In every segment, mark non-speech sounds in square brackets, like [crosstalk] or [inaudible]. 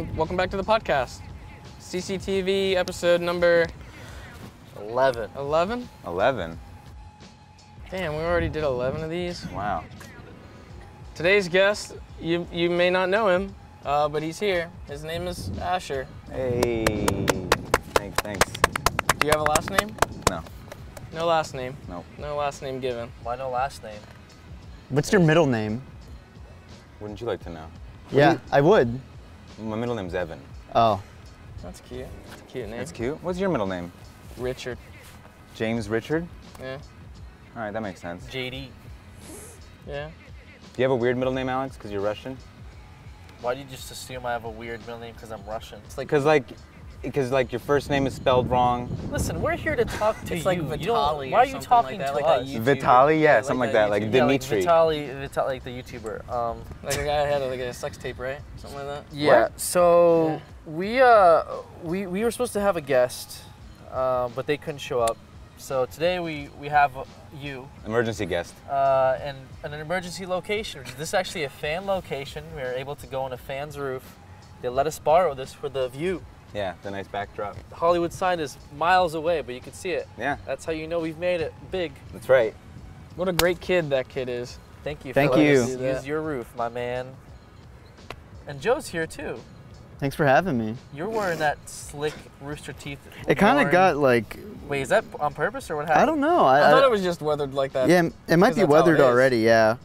welcome welcome back to the podcast. CCTV episode number 11. 11. 11. Damn, we already did 11 of these. Wow. Today's guest, you you may not know him, uh, but he's here. His name is Asher. Hey. Thanks. Thanks. Do you have a last name? No. No last name. Nope. No last name given. Why no last name? What's your middle name? Wouldn't you like to know? yeah, I would. My middle name's Evan. Oh, That's cute. That's a cute name. That's cute. What's your middle name? Richard. James Richard? Yeah. All right, that makes sense. JD. Yeah. Do you have a weird middle name, Alex? Because you're Russian? Why do you just assume I have a weird middle name because I'm Russian? It's like Because like, because like your first name is spelled wrong. Listen, we're here to talk to you. It's you. like You don't- Vitali why are you talking like that, to like us? YouTuber. Vitali, yeah, Yeah, something like that that, like YouTuber. yeah, like Dimitri. Vitali, Vitali, like the YouTuber. Um, like a guy that had like a sex tape, right? Something like that. yeah. What? So we uh we we were supposed to have a guest, um, but they couldn't show up. So today we we have you Emergency guest. uh, and an emergency location. This is actually a fan location. We were able to go on a fan's roof. They let us borrow this for the view. Yeah, the nice backdrop. The Hollywood sign is miles away, but you can see it. Yeah, That's how you know we've made it big. that's right. What a great kid that kid is. Thank you. Thank for letting you. us Use your roof, my man. And Joe's here too. thanks for having me. You're wearing that slick Rooster Teeth. It kind of got like, Wait, is that on purpose or what happened? I don't know. I, I thought I- it was just weathered like that. yeah, it might be that's how it weathered already. Yeah,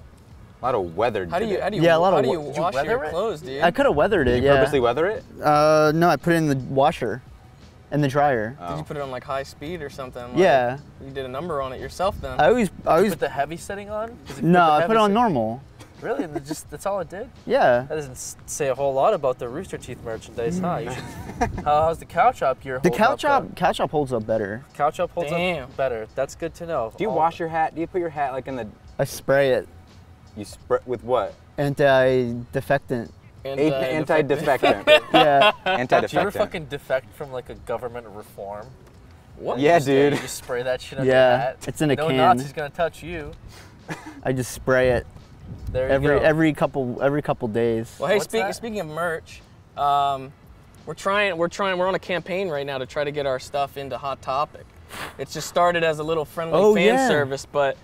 A lot of weathered. How do you how do you Yeah, a lot how of do you Did you wash your it? clothes, dude? I could have weathered Did it. you yeah. purposely weather it? Uh, no, I put it in the washer, in the dryer. Oh. Did you put it on like high speed or something? Like, Yeah. You did a number on it yourself then. I always, I You always. put the heavy setting on? 'Cause if you No, the I put it on normal. Really? Just that's all it did? Yeah. That doesn't say a whole lot about the Rooster Teeth merchandise, huh? You should, [laughs] how, how's the couch up here? The hold Cow Chop, up, Cow Chop holds up better. though? Cow Chop holds Damn. up better. That's good to know. Do you All- wash your hat? Do you put your hat like in the? I spray it. You spray with what? Anti-defectant. Anti- defectant. [laughs] yeah. Anti-defectant. Yeah. Do you ever fucking defect from like a government reform? What? Yeah, Just, uh, You dude. just spray that shit on your Yeah, hat. it's in a no can. Nazi's gonna touch you. I just spray it There every you go. every couple every couple days. Well, hey, What's speak, speaking of merch, um, we're trying we're trying we're on a campaign right now to try to get our stuff into Hot Topic. It's just started as a little friendly Oh, fan yeah. service, but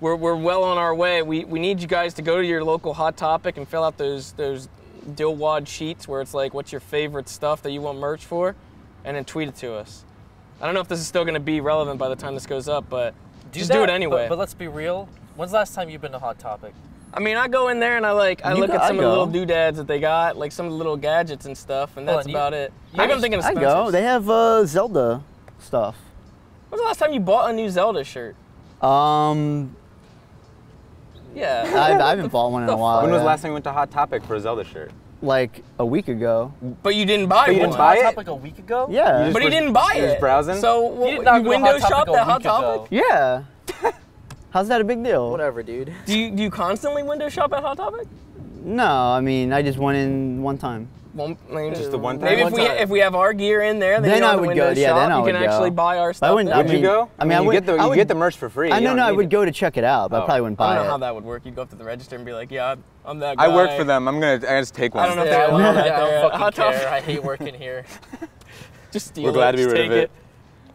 we're, we're well on our way. We, we need you guys to go to your local Hot Topic and fill out those those Dilwad sheets where it's like what's your favorite stuff that you want merch for, and then tweet it to us. I don't know if this is still going to be relevant by the time this goes up, but just do it anyway. But, but let's be real. When's the last time you've been to Hot Topic? I mean, I go in there and I like I You look go- at some I of the little go. doodads that they got, like some of the little gadgets and stuff, and Hold that's on, you- about it. you I am just- thinking of I go. They have uh, Zelda stuff. When's the last time you bought a new Zelda shirt? Um, Yeah. I, I [laughs] haven't bought one in a while. When was the yeah. last time you went to Hot Topic for a Zelda shirt? Like a week ago. but you didn't buy But you one. didn't buy Hot it? Topic a week ago? Yeah. You But he didn't buy you was browsing? So well, You did not go to window Hot shop at Hot week ago. Topic? Yeah. [laughs] How's that a big deal? Whatever, dude. Do you do you constantly window shop at Hot Topic? No, I mean I just went in one time. Well, I mean, Just the one time? Maybe if One we time. if we have our gear in there, then, Then you know, I the would window go, yeah, shop, then I would you would can go. actually buy our stuff. I wouldn't- there. I Would you mean- go? I mean, I you would- get the I you would- get the merch for free. I know, no, I would it. go to check it out, but Oh. I probably wouldn't buy it. I don't know it. how that would work. You'd go up to the register and be like, "Yeah, I'm that guy." I work for them. I'm gonna. I just take one. I don't know if Yeah, they well, allow I that there [laughs] don't fucking care. I hate working here. [laughs] Just steal it. We're glad to be rid of it.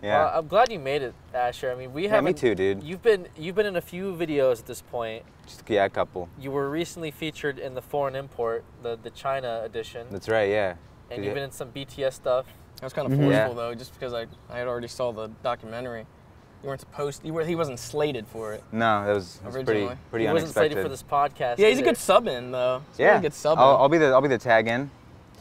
It. Uh, I'm glad you made it, Asher. I mean, we haven't. me too, dude. You've been you've been in a few videos at this point. Just yeah, a couple. You were recently featured in the foreign import, the the China edition, That's right. Yeah. and Did you've you- been in some BTS stuff. That was kind of Mhm. forceful Yeah. though, just because I, I had already saw the documentary. You weren't supposed. You were. He wasn't slated for it. No, that was, was pretty Originally. pretty he wasn't slated for this podcast. Yeah, he's a good sub in though. He's a yeah. really good sub in. I'll, I'll be the I'll be the tag in.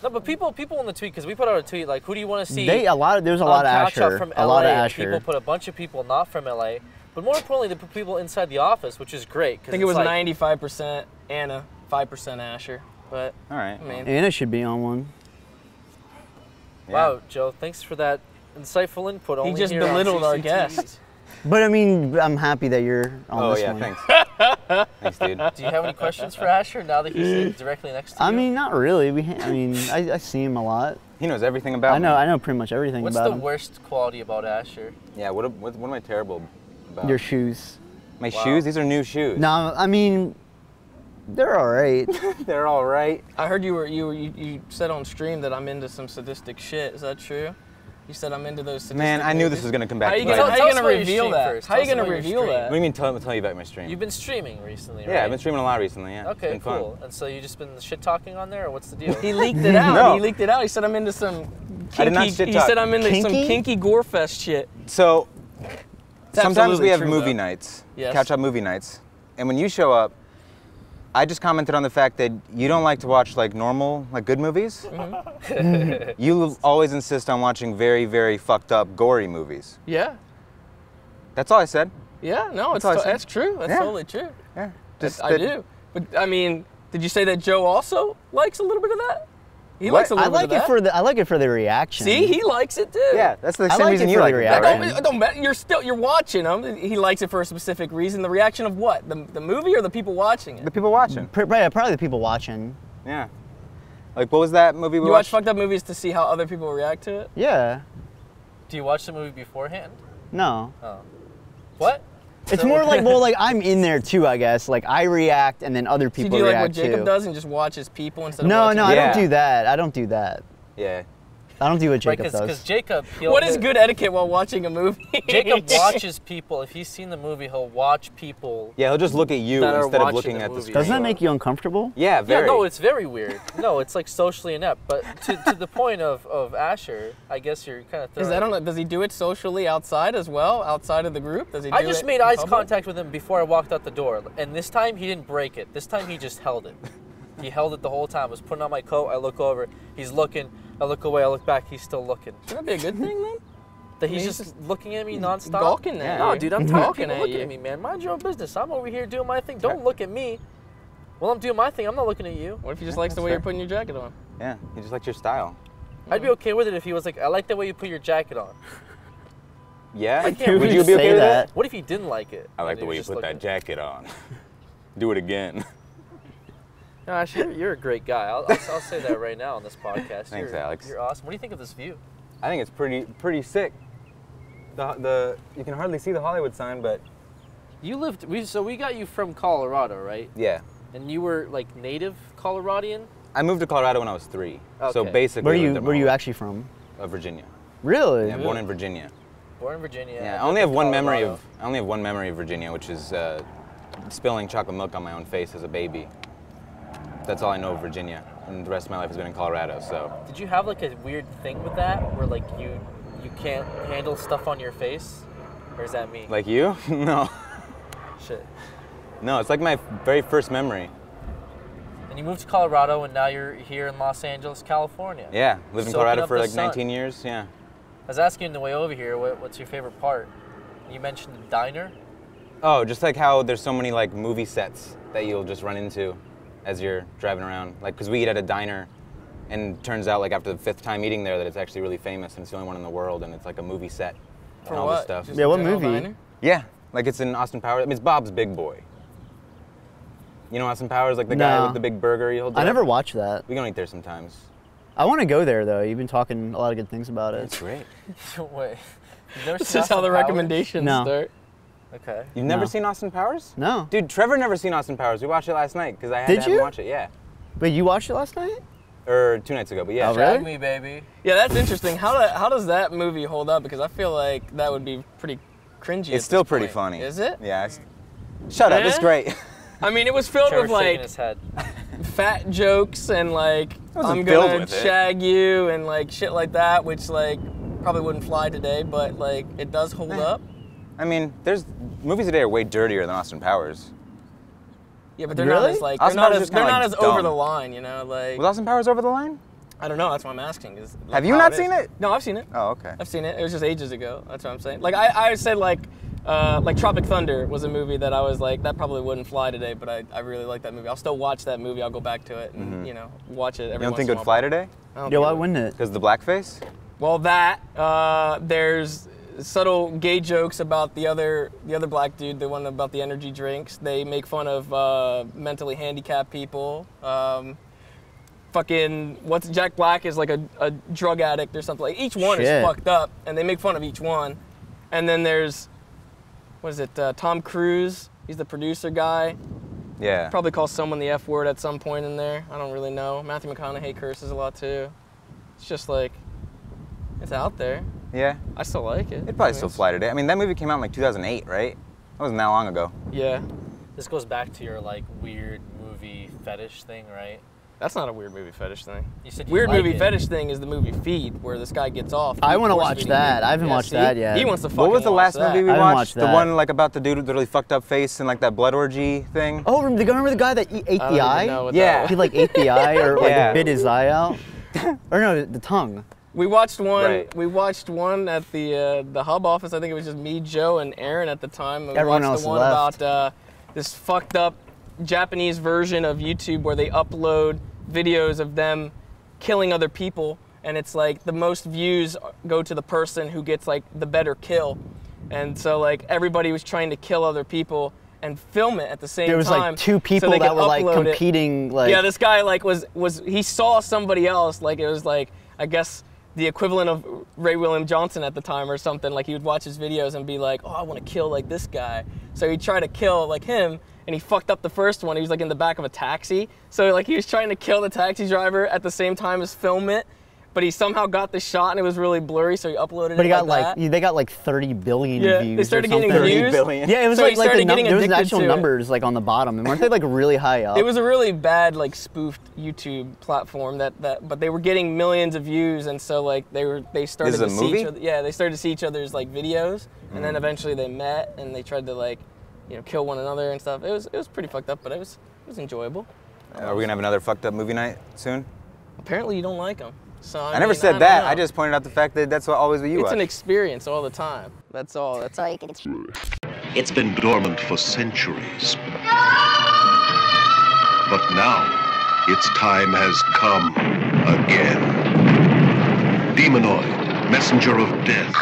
No, but people people in the tweet because we put out a tweet like, who do you want to see? They a lot. Of, there's a on lot of Cow Chop Asher. from A lot of LA, Asher. People put a bunch of people not from LA, but more importantly, they put people inside the office, which is great. I think it was 95% Anna, 5% Asher. But All right. I mean, Anna should be on one. Yeah. Wow, Joe, thanks for that insightful input. he only just here on belittled our CCTV. guest. But I mean, I'm happy that you're on Oh this yeah, one. thanks. [laughs] thanks, dude. Do you have any questions for Asher now that he's sitting directly next to you? I mean, not really. We, I mean, I, I see him a lot. He knows everything about I know, me. I know pretty much everything about him. what's the worst quality about Asher? Yeah. What, what what am I terrible about? Your shoes. My Wow. shoes. These are new shoes. No, I mean, They're all right. [laughs] They're all right. I heard you were you, were- you you said on stream that I'm into some sadistic shit. Is that true? You said I'm into those. Sadistic Man, I knew this was gonna come How back. you to gonna, bite how me. Tell you us gonna reveal stream that? first. How are you gonna reveal stream. that? What do you mean? Tell, tell you about my stream. You've been streaming recently, right? yeah, I've been streaming a lot recently. Yeah. It's Okay, been fun. cool. And so you just been shit talking on there, or what's the deal? He leaked it [laughs] out. No. He leaked it out. He said I'm into some. Kinky, I did not shit He said I'm into some Kinky? kinky gore fest shit. So sometimes we have true, movie though. nights, Yes. catch up movie nights, and when you show up, I just commented on the fact that you don't like to watch like normal, like good movies. Mm-hmm. you always insist on watching very, very fucked up, gory movies. Yeah. That's all I said. Yeah. No, it's to- said. that's true. That's Yeah. totally true. Yeah. Just Just I do. But I mean, did you say that Joe also likes a little bit of that? He What? likes a I little like bit of it that. for the. I like it for the reaction. See, he likes it too. Yeah, that's the I same like reason it you for like the it, reaction. right? don't, it don't matter. You're still you're watching him. He likes it for a specific reason. The reaction of what? The, the movie or the people watching it? The people watching. Pr- right, probably the people watching. Yeah. Like, what was that movie we you watch watched? fucked up movies to see how other people react to it. Yeah. Do you watch the movie beforehand? No. Oh. What? It's So- more like well, like I'm in there too, I guess. Like I react, and then other So you people do like what Jacob too. does and just watches people instead of No, watching no, I don't do that. I don't do that. yeah. I don't do what Right, Jacob because does. Jacob. He'll, What is good etiquette while watching a movie? Jacob [laughs] watches people. If he's seen the movie, he'll watch people. Yeah, he'll just look at you instead of looking the at the screen. Doesn't that make you uncomfortable? Yeah, very. Yeah, no, it's very weird. No, it's like socially inept. But to, to the point of, of Asher, I guess you're kind of. Is that on? Does he do it socially outside as well, outside of the group? Does he? Do I just it made in eyes public? contact with him before I walked out the door, and this time he didn't break it. This time he just held it. He held it the whole time. I was putting on my coat. I look over. He's looking. I look away. I look back. He's still looking. That'd be a good thing then. That he's he's just just looking at me nonstop. gawking at No, you. dude, I'm [laughs] tired of Gawking people at looking you. at me, man. Mind your own business. I'm over here doing my thing. Don't look at me. Well, I'm doing my thing. I'm not looking at you. What if he just Yeah, likes the way fair. you're putting your jacket on? Yeah, he just likes your style. I'd be okay with it if he was like, I like the way you put your jacket on. [laughs] Yeah? I can't Would you be okay with that? that. What if he didn't like it? I like the way you put that jacket on. [laughs] Do it again. No, actually, you're, you're a great guy. I'll, I'll, I'll say that right now on this podcast. Thanks, you're, Alex. You're awesome. What do you think of this view? I think it's pretty pretty sick. The, the you can hardly see the Hollywood sign, but You lived. We so we got you from Colorado, right? yeah. And you were like native Coloradian. I moved to Colorado when I was three. So basically, Where lived you there my where you actually from? uh, Virginia. Really? Yeah, born in Virginia. Born in Virginia. Yeah, I only have one memory of I only have one memory of Virginia, which is uh, spilling chocolate milk on my own face as a baby. That's all I know of Virginia, and the rest of my life has been in Colorado. So Did you have like a weird thing with that, where like you you can't handle stuff on your face, or is that me? like you? [laughs] no, Shit. no. It's like my very first memory. And you moved to Colorado, and now you're here in Los Angeles, California. Yeah, lived in Colorado for like sun. 19 years. Yeah. I was asking on the way over here, what, what's your favorite part? You mentioned the diner. Oh, just like how there's so many like movie sets that you'll just run into as you're driving around. Like, cause we eat at a diner, and turns out like after the fifth time eating there that it's actually really famous and it's the only one in the world, and it's like a movie set For and all what? this stuff. Just Yeah, what movie? diner? Yeah, like it's in Austin Powers. I mean, it's Bob's Big Boy. You know Austin Powers, like the guy with the big burger he holds. I never watched that. We can eat there sometimes. I want to go there though. You've been talking a lot of good things about it. It's great. [laughs] Wait. You've This is how the Powers? recommendations No. start. Okay. You've never No. seen Austin Powers? No. Dude, Trevor never seen Austin Powers. We watched it last night because I had Did to you? watch it. Yeah, But you watched it last night? or two nights ago. But yeah, Oh, Drag really? me, baby. Yeah, that's interesting. How do, how does that movie hold up? Because I feel like that would be pretty cringy. at it's still this pretty point. funny. Is it? Yeah. It's... Shut up. It's great. I mean, it was filled Trevor's with like his head. fat jokes and like I'm gonna with it. shag you and like shit like that, which like probably wouldn't fly today, but like it does hold Eh. up. I mean, there's movies today are way dirtier than Austin Powers. Yeah, but they're not as like they're Austin not as they're not like, as over the line, you know. Like Was Austin Powers over the line? I don't know. That's why I'm asking. Is like, Have you not is. seen it? No, I've seen it. Oh, okay. I've seen it. It was just ages ago. That's what I'm saying. Like I, I said like uh, like Tropic Thunder was a movie that I was like that probably wouldn't fly today, but I, I really like that movie. I'll still watch that movie. I'll go back to it and you know watch it every. You don't once think it would fly today? I don't Yo, why it would. wouldn't it? Because the blackface? Well, that uh, there's subtle gay jokes about the other the other black dude, the one about the energy drinks. They make fun of uh, mentally handicapped people. Um, fucking what's Jack Black is like a, a drug addict or something. Like each one is fucked up, and they make fun of each one. And then there's what is it? Uh, Tom Cruise. He's the producer guy. Yeah. Probably call someone the F word at some point in there. I don't really know. Matthew McConaughey curses a lot too. It's just like, it's out there. Yeah. I still like it. It'd probably I mean, still it's- fly today. I mean, that movie came out in like 2008, right? That wasn't that long ago. Yeah, This goes back to your like weird movie fetish thing, right? that's not a weird movie fetish thing. You said you Weird like movie it. fetish thing is the movie Feed, where this guy gets off. I wanna watch that. people. I haven't Yeah, watched see? that yet. He wants to fucking what was the last that. movie we I haven't watched? watched The one like about the dude with the really fucked up face and like that blood orgy thing. Oh, remember the, remember the guy that e- ate I don't the even eye? know what Yeah. that was. He like ate the eye or like [laughs] Yeah. bit his eye out. [laughs] or no, the tongue. We watched one. Right. We watched one at the uh, the hub office. I think it was just me, Joe, and Aaron at the time. We Everyone watched else the one left. about uh, this fucked up Japanese version of YouTube where they upload videos of them killing other people, and it's like the most views go to the person who gets like the better kill, and so like everybody was trying to kill other people and film it at the same time. There was time. like two people they that were like upload it. competing. Like Yeah, this guy like was was he saw somebody else like it was like I guess the equivalent of Ray William Johnson at the time or something. Like he would watch his videos and be like, "Oh, I want to kill like this guy." So he'd try to kill like him, and he fucked up the first one. He was like in the back of a taxi, so like he was trying to kill the taxi driver at the same time as film it. But he somehow got the shot and it was really blurry, so he uploaded but it But he got like like they got like 30 billion Yeah, views. they or started getting something. views. 30 billion. Yeah, it was So like like the, num- getting there was the actual to it. numbers like on the bottom, and weren't they like really high up? It was a really bad like spoofed YouTube platform that, that but they were getting millions of views and so like they were they started is to a see each other yeah they started to see each other's like videos and then mm. eventually they met and they tried to like you know kill one another and stuff. It was it was pretty fucked up but it was it was enjoyable. Are we gonna have another fucked up movie night soon? Apparently you don't like them. So I, I, never mean, said don't that. know. I just pointed out the fact that that's what always what you it's watch. an experience all the time. That's all. That's all you can It's been dormant for centuries. But now, its time has come again. Demonoid, messenger of death.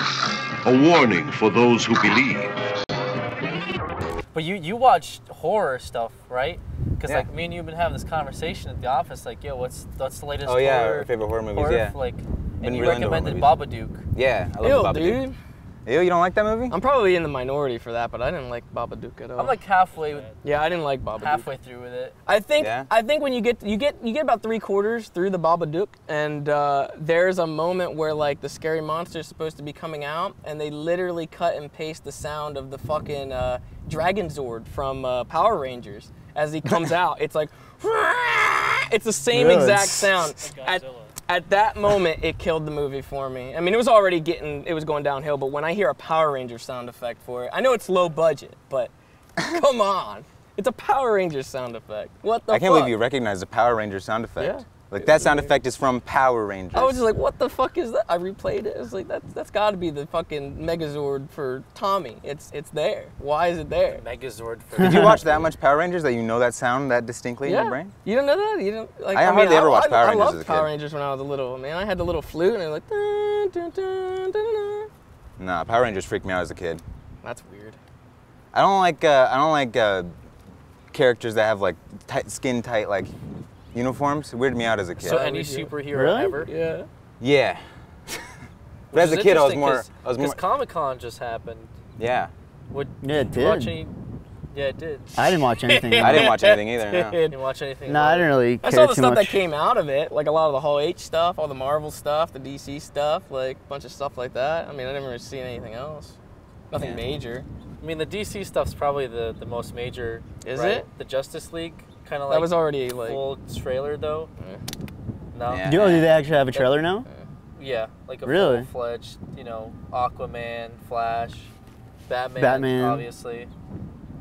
A warning for those who believe. But you you watch horror stuff, right? Because Yeah. like me and you've been having this conversation at the office, like, yo, what's what's the latest? Oh, yeah, horror, our favorite horror movies, horror yeah. Like, Been and you really into horror recommended. Babadook. yeah, I Ew, love Babadook. dude. Ew, you don't like that movie? I'm probably in the minority for that, but I didn't like Babadook at all. I'm like halfway yeah, I didn't like Babadook. halfway through with it. I think Yeah? I think when you get you get you get about three quarters through the Babadook, and uh, there's a moment where like the scary monster is supposed to be coming out, and they literally cut and paste the sound of the fucking uh, Dragon Zord from uh, Power Rangers as he comes [laughs] out. It's like [laughs] it's the same Really? exact sound. At, at that moment, it killed the movie for me. I mean, it was already getting, it was going downhill, but when I hear a Power Ranger sound effect for it, I know it's low budget, but [laughs] come on. It's a Power Ranger sound effect. What the I can't fuck? believe you recognize the Power Ranger sound effect. Yeah. Like that sound effect is from Power Rangers. I was just like, what the fuck is that? I replayed it. I was like, that's that's got to be the fucking Megazord for Tommy. It's it's there. Why is it there? Megazord for. Did you watch that much Power Rangers that you know that sound that distinctly in your brain? You don't know that? You don't like. I hardly ever watched Power I, Rangers I loved as a Power kid. Rangers when I was a little man. I had the little flute and it was like. Dun, dun, dun, dun, dun. Nah, Power Rangers freaked me out as a kid. That's weird. I don't like uh, I don't like uh, characters that have like tight, skin tight like uniforms. Weirded me out as a kid. So any superhero Really? ever? Yeah. yeah. [laughs] but as a kid, I was more. I was because more. Comic Con just happened. Yeah. What? Yeah, it did you watch any? Yeah, it did. I didn't watch anything. [laughs] I didn't watch anything either. No. [laughs] Didn't watch anything? No, about I didn't really I saw the too stuff much. that came out of it, like a lot of the Hall H stuff, all the Marvel stuff, the DC stuff, like a bunch of stuff like that. I mean, I never really seen anything else. Nothing Yeah. major. I mean, the DC stuff's probably the, the most major. Is right? it? The Justice League kind of like that was already like. full trailer though. eh. No. Yeah. Do, oh, do they actually have a trailer now? Yeah, like a Really? full-fledged, you know, Aquaman, Flash, Batman, Batman. obviously.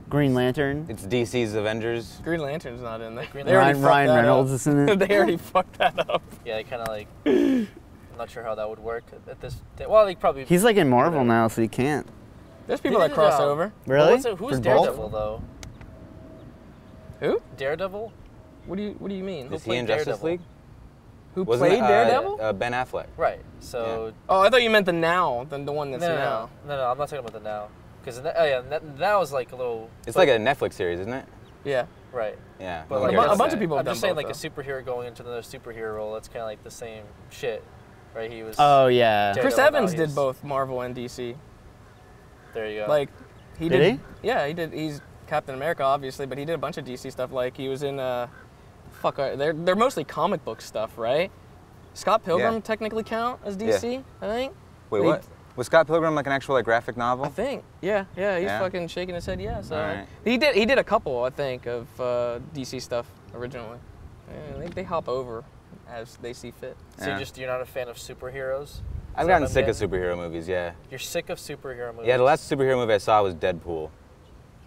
Green Lantern. It's DC's Avengers. Green Lantern's not in there. Green They already Ryan, Ryan Reynolds up. is in it. [laughs] they already fucked that up. Yeah, they kind of like. [laughs] I'm not sure how that would work at- at this. Day. Well, they probably. He's like in Marvel now, so he can't. There's people They that cross um, over. Really? What's it, who's For both? Daredevil though? Who? Daredevil. What do you What do you mean? Who Is he played in Justice Daredevil? League? Who Wasn't played it, uh, Daredevil? Uh, ben Affleck. Right. So. oh, I thought you meant the now, than the one that's no, now. no, no, no, I'm not talking about the now. Because oh yeah, that, that was like a little. It's but- like a Netflix series, isn't it? Yeah. Right. Yeah. But like a, a bunch of people I'm just saying, both, like a superhero going into another superhero role. That's kind of like the same shit, right? He was. Oh yeah. Dare- Chris Evans did both Marvel and DC. There you go. Like, he Did did. Yeah, he did. He's Captain America, obviously, but he did a bunch of DC stuff. Like he was in, uh, fuck, uh, they're they're mostly comic book stuff, right? Scott Pilgrim Yeah. technically count as DC, I think. Wait, He- what? Was Scott Pilgrim like an actual like graphic novel? I think, yeah, yeah. He's Yeah? fucking shaking his head. Yeah, so Alright. he did. He did a couple, I think, of uh, DC stuff originally. Yeah, they, they hop over as they see fit. So Yeah. you just you're not a fan of superheroes? Is I've gotten sick of superhero movies. Yeah. You're sick of superhero movies. Yeah. The last superhero movie I saw was Deadpool.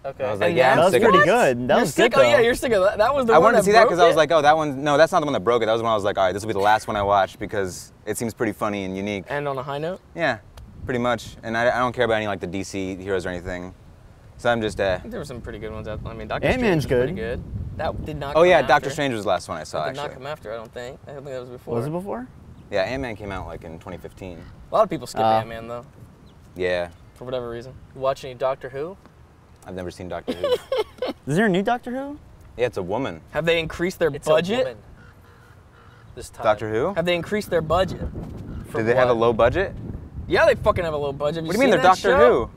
Okay. I was like, And yeah, that I'm was sick pretty it. good. That you're was sick. good oh yeah, you're sick of that. That was the I one wanted to that see that broke because I was it? like, oh, that one. No, that's not the one that broke it. That was when I was like, all right, this will be the last one I watch because it seems pretty funny and unique. And on a high note, Yeah, pretty much. And I, I don't care about any like the DC heroes or anything. So I'm just uh. I think there were some pretty good ones. Out. I mean, Doctor Ant-Man's was good. pretty good. That did not. Oh come yeah, after. Doctor Strange was the last one I saw That did not come after. I don't think. I don't think that was before. Was it before? Yeah, Ant Man came out like in 2015. A lot of people skip Uh, Ant Man though, Yeah, for whatever reason. You watch any Doctor Who? I've never seen Doctor Who. [laughs] Is there a new Doctor Who? yeah, it's a woman. Have they increased their It's a budget? woman. This time. Doctor Who? Have they increased their budget? For Did they have a low budget? Yeah, they fucking have a low budget. Have What do you mean they're Doctor show? Who?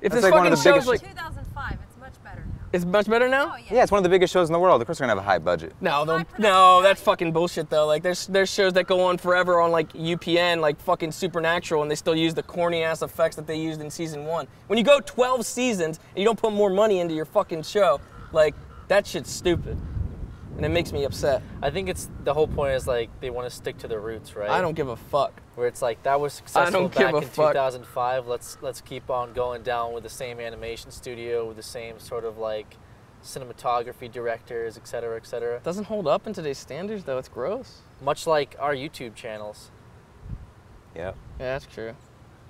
If That's this like one of the show's biggest like, 2005. It's much better now. It's much better now. Oh yeah. Yeah, it's one of the biggest shows in the world. Of course, they're gonna have a high budget. No, they'll- High production no, that's fucking bullshit though. Like there's there's shows that go on forever on like UPN, like fucking Supernatural, and they still use the corny ass effects that they used in season one. When you go 12 seasons and you don't put more money into your fucking show, like that shit's stupid, and it makes me upset. I think it's the whole point is like they want to stick to their roots, right? I don't give a fuck. Where it's like that was successful don't give back a in fuck. 2005. Let's let's keep on going down with the same animation studio, with the same sort of like cinematography directors, et cetera, et cetera. It doesn't hold up in today's standards though. It's gross. Much like our YouTube channels, Yep. Yeah, that's true.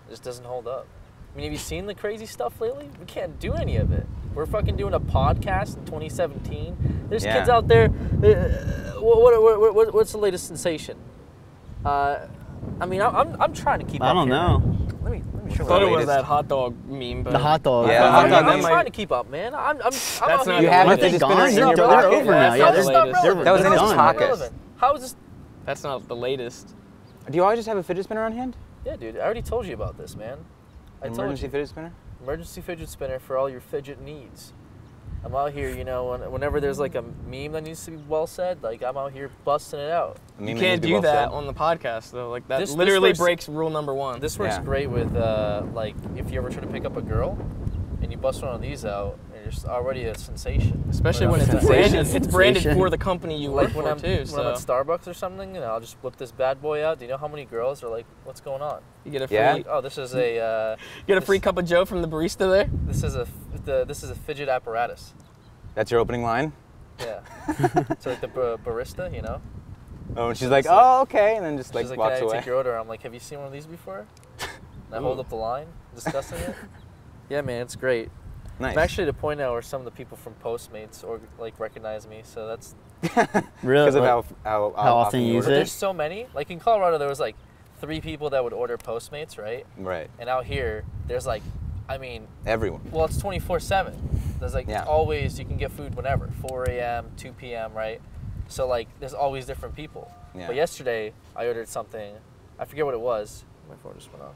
it just doesn't hold up. I mean, have you seen the crazy stuff lately? We can't do any of it. We're fucking doing a podcast in 2017. There's Yeah. kids out there. Uh, what, what, what, what, what's the latest sensation? Uh, I mean, I'm, I'm, I'm trying to keep up. I up. don't here, know. Let me, let me show I thought you. it was that hot dog meme, but The hot dog. Yeah, I'm, I'm, I'm trying to keep up, man. I'm, I'm, I'm That's out not here. the You have latest. fidget Gone? spinners in They're- they're pocket? over now. That's Yeah, not they're, the they're, latest. they're That was in his pocket. Irrelevant. How is this? that's not the latest. Do you always just have a fidget spinner on hand? Yeah, dude. I already told you about this, man. I told Emergency you. fidget spinner? Emergency fidget spinner for all your fidget needs. I'm out here, you know, when, whenever there's like a meme that needs to be well said, like I'm out here busting it out. You can't needs to be do well that said. on the podcast though. Like that This- this literally works- breaks rule number one. This works Yeah. great with uh, like if you ever try to pick up a girl and you bust one of these out, and you're already a sensation. Especially when it's the bat. branded, it's [laughs] branded for the company you work like when for I'm too. when I'm at So Starbucks or something, and I'll just whip this bad boy out. Do you know how many girls are like, "What's going on?" you get a free, Yeah. Like, oh, this is a uh, [laughs] you get a free this- cup of Joe from the barista there. this is a f- the, this is a fidget apparatus. That's your opening line? Yeah. [laughs] so like the bar- barista, you know. Oh, and she's So like, like- oh, okay, and then just like like, walks "Can I away. take your order?" I'm like, "Have you seen one of these before?" And I hold up the line, discussing it. Yeah, man, it's great. Nice. I'm actually at a point now where some of the people from Postmates or like recognize me, so that's. [laughs] Really? because of Like, how, how, how often you use it? there's so many. Like in Colorado, there was like three people that would order Postmates, right? Right. And out here, there's like, I mean, Everyone. well, it's 24/7. There's like Yeah. always you can get food whenever, 4 a.m., 2 p.m., right? So like, there's always different people. Yeah. But yesterday, I ordered something. I forget what it was. My phone just went off.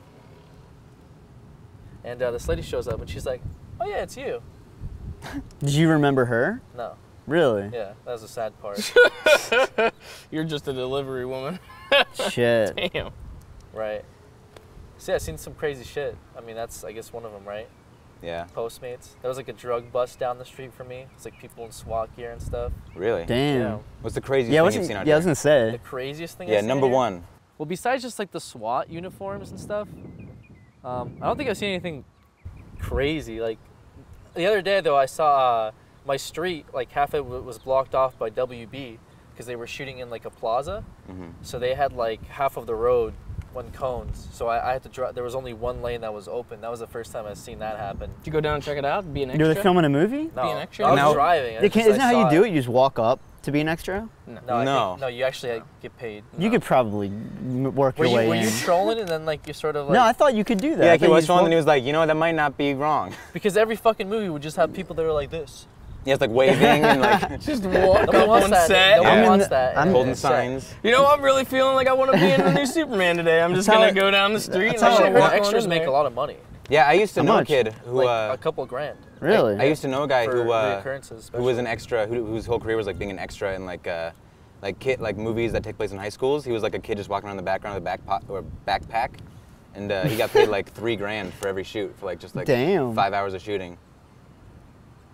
And uh, this lady shows up and she's like, "Oh yeah, it's you." Did you remember her? No. Really? Yeah, that was the sad part. [laughs] You're just a delivery woman. Shit. [laughs] Damn. right. So yeah, I've seen some crazy shit. I mean, that's I guess one of them, right? Yeah. Postmates. There was like a drug bust down the street from me. It's like people in SWAT gear and stuff. Really? Damn. Yeah. What's the craziest Yeah, I thing you've gonna, seen out yeah, I was there? gonna The craziest thing. Yeah, I've seen number here- one. Well, besides just like the SWAT uniforms and stuff, um, I don't think I've seen anything crazy. Like the other day, though, I saw uh, my street like half of it was blocked off by WB because they were shooting in like a plaza. Mhm. So they had like half of the road on cones. So I, I had to drive. There was only one lane that was open. That was the first time I've seen that happen. Did you go down and check it out? Be an Are extra? they filming a movie? No, an extra? I was No. driving. I They just- can't, I isn't that how saw you do it? You just walk up to be an extra? No, I No. think, no. You actually like, get paid. You could probably work Were your you, way were in. you trolling and then like you sort of like no, I thought you could do that. Yeah, I he was just showing walk- and he was like, you know that might not be wrong. because every fucking movie would just have people that are like this. He was like waving and like [laughs] Just walk up on that. set. Nobody I'm wants that. I'm- holding signs. You know, I'm really feeling like I want to be in the new [laughs] Superman today. I'm just gonna it- go down the street. that's and how Actually, I it heard extras make a lot of money, Yeah, I used to How know much? a kid who like uh, a couple grand. Really? I used to know a guy for who uh, who was an extra, who, whose whole career was like being an extra in like uh, like kid like movies that take place in high schools. He was like a kid just walking around the background with a backpack or backpack, and uh, he got paid [laughs] like three grand for every shoot for like just like Damn. five hours of shooting.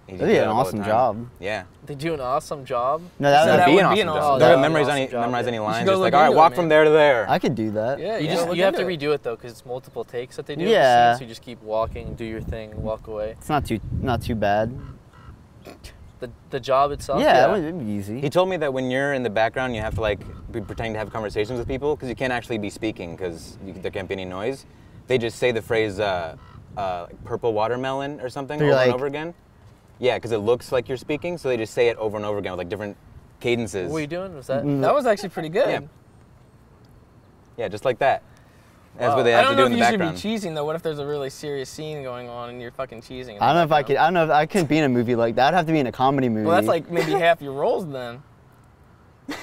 He just That'd did an that all the awesome job. Yeah. They do an awesome job. No, that, So That'd that be would an be awesome an job. awesome Don't job. memorize Awesome any job, memorize yeah. any lines. Just like all right, walk it, from there to there. I could do that. Yeah, You yeah, just you have to it. redo it though, because it's multiple takes that they do. of the Yeah. so you just keep walking, do your thing, walk away. It's not too not too bad. The the job itself. yeah, it would be easy. He told me that when you're in the background, you have to like be pretending to have conversations with people because you can't actually be speaking because there can't be any noise. They just say the phrase uh, uh, purple watermelon or something So over you're and over again. Yeah, because it looks like you're speaking, so they just say it over and over again with like different cadences. What were you doing? Was that? Mm. That was actually pretty good. Yeah. Yeah, just like that. That's Wow. what they I have don't to know do if in you the should be cheesing though. What if there's a really serious scene going on and you're fucking cheesing? I don't know the if I could. I don't know. If I couldn't be in a movie like that. I'd have to be in a comedy movie. Well, that's like maybe half your roles then.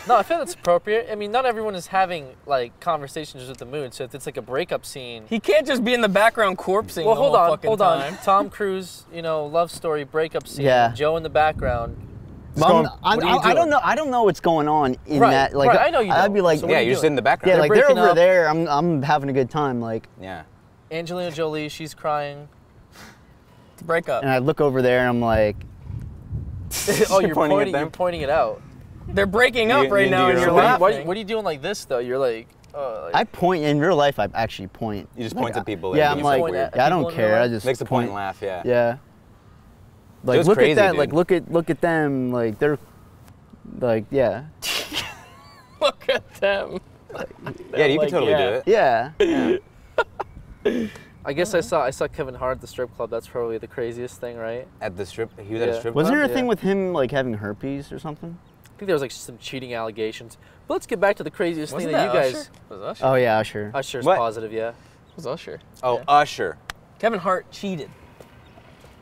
No, I feel that's appropriate. I mean, not everyone is having like conversations with the moon. So if it's like a breakup scene. He can't just be in the background corpsing well, the hold whole on, fucking hold time. on. Tom Cruise, you know, love story breakup scene. Yeah. Joe in the background. But I'm- I'm- what are you I, I don't know. I don't know what's going on in Right, that. Like, right, I know you I'd don't. be like, So what yeah, are you you're just in the background. yeah, They're like they're over up. there. I'm I'm having a good time. Like, yeah. Angelina Jolie, she's crying. Break up. and I look over there and I'm like, [laughs] oh, you're pointing pointing. at them? you're pointing it out. They're breaking up you right do now, and your you're What are, you, laughing. what, what are you doing like this though? You're like, oh, like, I point in real life. I actually point. You just point at I- people. Yeah, I'm like, yeah, I don't care. I just makes the point point and laugh. Yeah. Yeah. Like look crazy, at that. dude. Like look at look at them. Like they're, like yeah, [laughs] Look at them. Yeah, you Like, can totally yeah. do it. yeah. [laughs] I guess I saw I saw Kevin Hart at the strip club. That's probably the craziest thing, right? At the strip, he was at a Yeah. strip Wasn't club. there a thing with him like having herpes or something? I think there was like some cheating allegations. But let's get back to the craziest Wasn't thing that, that you guys. Usher? Was Usher? Oh yeah, sure. Usher's What? positive, yeah. was Usher. Oh, Yeah. Usher. Kevin Hart cheated.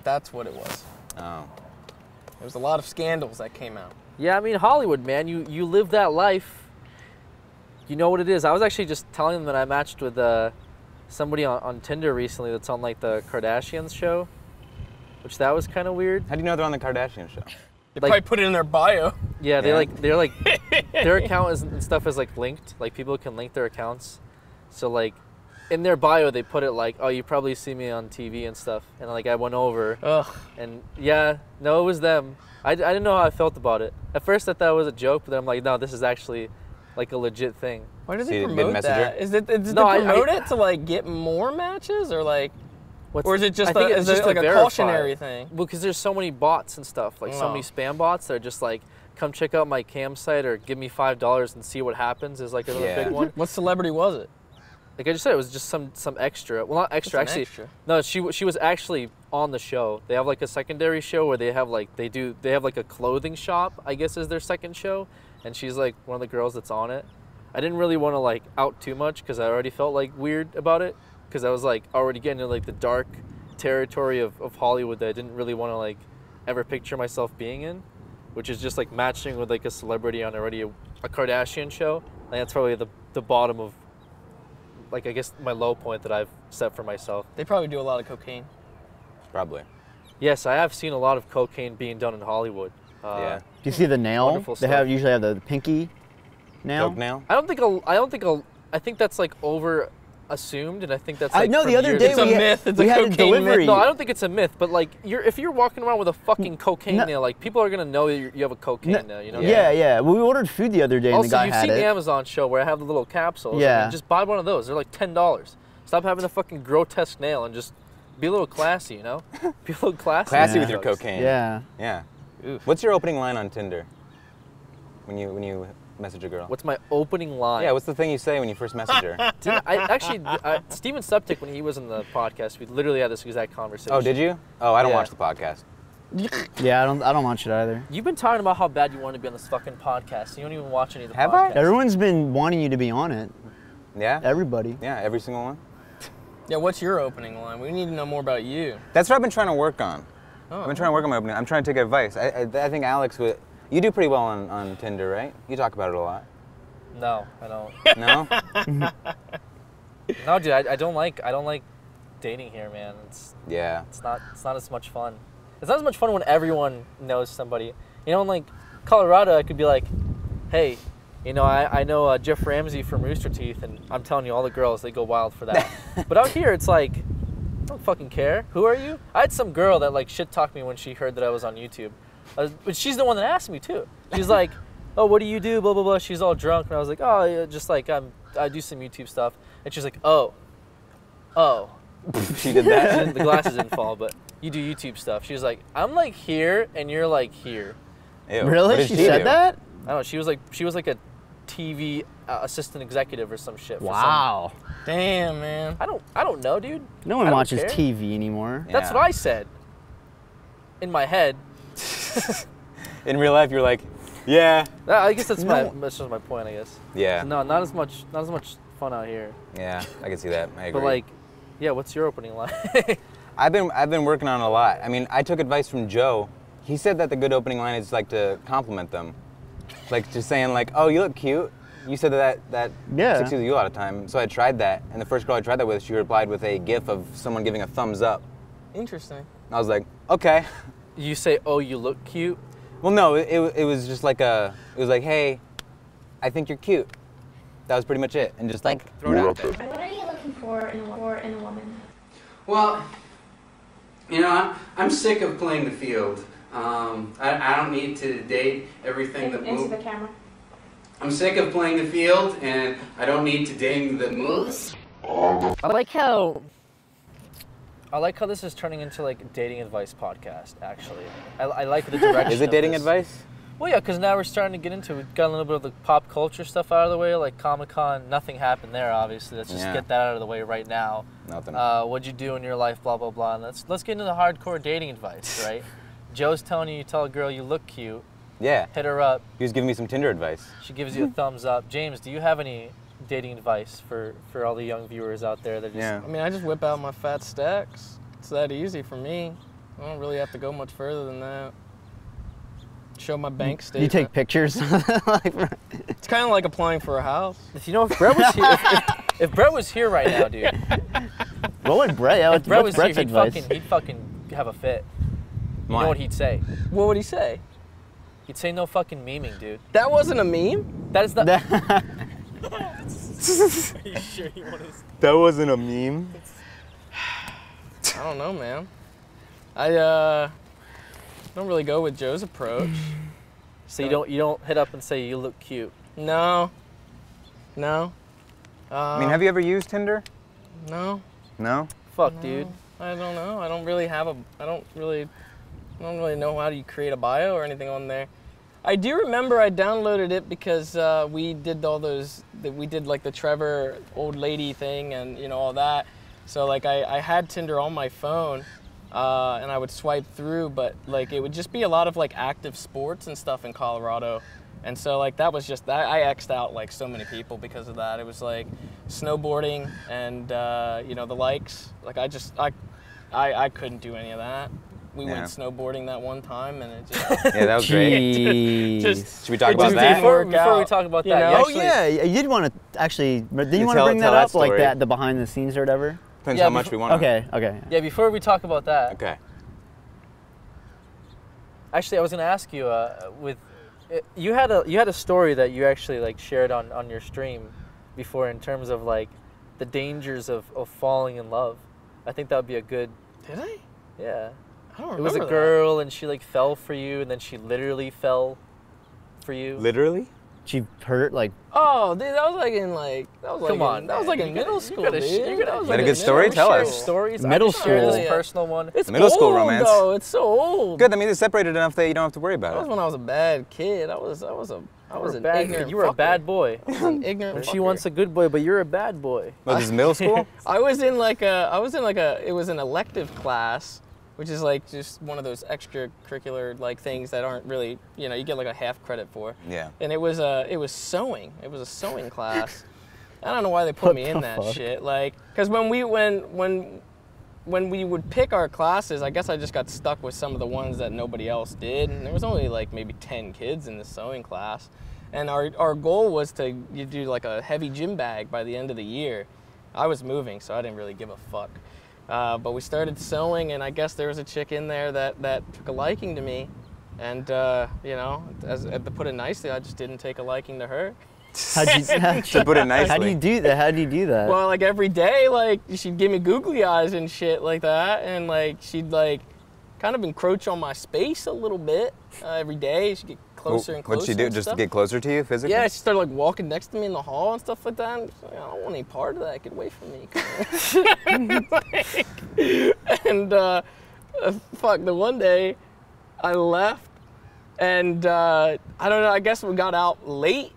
That's what it was. Oh. There was a lot of scandals that came out. Yeah, I mean Hollywood, man. You you live that life. You know what it is. I was actually just telling them that I matched with uh, somebody on, on Tinder recently that's on like the Kardashians show, which that was kind of weird. How do you know they're on the Kardashian show? They Like- probably put it in their bio. Yeah, they Yeah. like they're like [laughs] their account is, and stuff is like linked. Like people can link their accounts. So like in their bio they put it like, oh, you probably see me on TV and stuff. And like I went over Ugh. and yeah, no, it was them. I, I didn't know how I felt about it. At first I thought it was a joke, but then I'm like, no, this is actually like a legit thing. Why do they it promote that? Is it is it No, I- to promote I- it to like get more matches or like What's, or is it just I think a, it's is just it like a verify. cautionary thing? Well, because there's so many bots and stuff, like so Oh. many spam bots that are just like, come check out my campsite or give me five dollars and see what happens is like another Yeah. big one. [laughs] What celebrity was it? Like I just said, it was just some some extra. Well, not extra What's actually. extra? No, she she was actually on the show. They have like a secondary show where they have like they do they have like a clothing shop. I guess is their second show, and she's like one of the girls that's on it. I didn't really want to like out too much because I already felt like weird about it because I was like already getting into like the dark territory of, of Hollywood that I didn't really want to like ever picture myself being in, which is just like matching with like a celebrity on already a, a Kardashian show. Like that's probably the the bottom of like I guess my low point that I've set for myself. They probably do a lot of cocaine. Probably. Yes, I have seen a lot of cocaine being done in Hollywood. Uh, yeah. Do you see the nail? Wonderful They have usually have the pinky nail. Coke nail. I don't think a, I don't think a, I think that's like over assumed, and I think that's I know the other years day It's ago. a we had, myth, it's we a had a cocaine myth. delivery. No, I don't think it's a myth, but like you're if you're walking around with a fucking cocaine No. nail, like people are gonna know you you have a cocaine No- nail. You know. yeah, yeah. Well, we ordered food the other day and Also, the guy you've had seen it. the Amazon show where I have the little capsules. I Yeah. mean, just buy one of those. They're like ten dollars. Stop having a fucking grotesque nail and just be a little classy. You know. [laughs] be a little classy. Classy Yeah. with your cocaine. yeah. Yeah. Oof. What's your opening line on Tinder? When you when you message a girl. What's my opening line? yeah. What's the thing you say when you first message her? [laughs] Didn't- I actually, I, Steven Suptic, when he was in the podcast, we literally had this exact conversation. oh, did you? Oh, I don't Yeah. watch the podcast. [laughs] Yeah, I don't. I don't watch it either. You've been talking about how bad you want to be on this fucking podcast. You don't even watch any of the Have I? Everyone's been wanting you to be on it. Yeah. Everybody. Yeah. Every single one. Yeah, what's your opening line? We need to know more about you. That's what I've been trying to work on. Oh. I've been trying to work on my opening. I'm trying to take advice. I, I, I think Alex would. You do pretty well on, on Tinder, right? You talk about it a lot. No, I don't. No? [laughs] No, dude, I, I don't like, I don't like dating here, man. It's, yeah. it's not, it's not as much fun. It's not as much fun when everyone knows somebody. You know, in like Colorado, I could be like, hey, you know, I, I know uh, Geoff Ramsey from Rooster Teeth, and I'm telling you, all the girls, they go wild for that. [laughs] but out here, it's like, I don't fucking care. Who are you? I had some girl that like shit talked me when she heard that I was on YouTube. I was, but she's the one that asked me too. She's like, oh, what do you do? Blah, blah, blah. She's all drunk. And I was like, oh, yeah, just like, I'm, I do some YouTube stuff. And she's like, oh, oh. [laughs] she did that. [laughs] the glasses didn't fall, but you do YouTube stuff. She was like, I'm like here, and you're like here. Ew. Really? did She do? said that? I don't know. She was like, she was like a TV uh, assistant executive or some shit. for some- Wow. Damn, man. I don't, I don't know, dude. No one watches care. TV anymore. That's Yeah. what I said. In my head. [laughs] In real life, you're like, yeah, Uh, I guess that's my, that's just my point. I guess. yeah, No, not as much, not as much fun out here. yeah. I can see that. I agree. But like, yeah. What's your opening line? [laughs] I've been I've been working on a lot. I mean, I took advice from Joe. He said that the good opening line is like to compliment them, like just saying like, "Oh, you look cute." You said that that Yeah. succeeds with you a lot of time. So I tried that, and the first girl I tried that with, she replied with a GIF of someone giving a thumbs up. Interesting. I was like, okay. You say, "Oh, you look cute." Well, no, it, it, it was just like a, it was like, hey, I think you're cute. That was pretty much it, and just like throw it out there. What are you looking for in a, for in a woman? Well, you know, I'm, I'm sick of playing the field. Um, I, I don't need to date everything that moves. Into the camera. I'm sick of playing the field, and I don't need to date the moves. I like how. I like how this is turning into like dating advice podcast. Actually, I, I like the [laughs] direction. Is it dating this. advice? Well, yeah, because now we're starting to get into. We've got a little bit of the pop culture stuff out of the way, like Comic Con. Nothing happened there, obviously. Let's just Yeah. get that out of the way right now. Nothing. Uh, what'd you do in your life? Blah blah blah. And let's let's get into the hardcore dating advice, [laughs] right? Joe's telling you, you tell a girl you look cute, yeah. hit her up. He was giving me some Tinder advice. She gives you a thumbs up. James, do you have any dating advice for for all the young viewers out there that just Yeah. I mean, I just whip out my fat stacks. It's that easy for me. I don't really have to go much further than that. Show my bank You take pictures. [laughs] It's kind of like applying for a house. If you know if Brett was here, if, if, if Brett was here right now, dude, [laughs] what would Brett? Yeah, if Brett what's was here, Brett's he'd advice? fucking he'd fucking have a fit. You Why? know what he'd say? What would he say? He'd say no fucking memeing, dude. That wasn't a meme. That is the. [laughs] That wasn't a meme. I don't know, man. I uh, don't really go with Joe's approach. So you don't you don't hit up and say you look cute. No. No. Uh, I mean, have you ever used Tinder? no. No. Fuck, dude. I don't know. I don't really have a. I don't really. I don't really know how you create a bio or anything on there. I do remember I downloaded it because uh, we did all those. that We did like the Trevor old lady thing and you know all that. So like I, I had Tinder on my phone, uh, and I would swipe through, but like it would just be a lot of like active sports and stuff in Colorado. And so like that was just that I xed out like so many people because of that. It was like snowboarding and uh, you know the likes. Like I just I, I I couldn't do any of that. We Yeah. went snowboarding that one time and it just [laughs] Yeah, that was great. [laughs] Jeez. just Should we talk about just that? Before, before we talk about you that, know? you oh yeah, you did want to actually. Didn't you You want to tell- bring tell that that up, like that, the behind the scenes or whatever? Depends Yeah, how much before- we want. Okay, okay. Yeah, before we talk about that, Okay. actually, I was gonna ask you uh, with uh, you had a you had a story that you actually like shared on on your stream before in terms of like the dangers of, of falling in love. I think that would be a good did I? yeah. I don't remember It was a that. girl and she like fell for you and then she literally fell for you. Literally? She hurt like Oh, dude, that was like in like that was Come like on, in, that was like in You gotta- middle you school, gotta dude. you gotta- That was Is that like a good story? middle Tell school. Share us. stories. Middle I can share this school. personal one. It's Middle school romance. Though. It's so old. Good. That means it's separated enough that you don't have to worry about it. That was when I was a bad kid. I was I was a I You was a an bad ignorant. You were a bad boy. I was an [laughs] ignorant. And she fucker. wants a good boy, but you're a bad boy. This is middle school? [laughs] I was in like a I was in like a it was an elective class, which is like just one of those extracurricular like things that aren't really you know you get like a half credit for. yeah. And it was a it was sewing. It was a sewing [laughs] class. I don't know why they put What me in that fuck? shit. Like, cause when we when when when we would pick our classes, I guess I just got stuck with some of the ones that nobody else did. And there was only like maybe 10 kids in the sewing class. And our, our goal was to you do like a heavy gym bag by the end of the year. I was moving, so I didn't really give a fuck. Uh, but we started sewing, and I guess there was a chick in there that, that took a liking to me. And, uh, you know, as, to put it nicely, I just didn't take a liking to her. How'd you, how'd [laughs] [laughs] To put it nicely. How do you do that? How do you do that? Well, like every day, like she'd give me googly eyes and shit like that, and like she'd like kind of encroach on my space a little bit uh, every day. She'd get closer and closer. What'd she do? Just to stuff. get closer to you physically? Yeah, she started like walking next to me in the hall and stuff like that. Like, I don't want any part of that. Get away from me. Like, [laughs] and uh, uh, fuck, the one day I left, and uh, I don't know. I guess we got out late,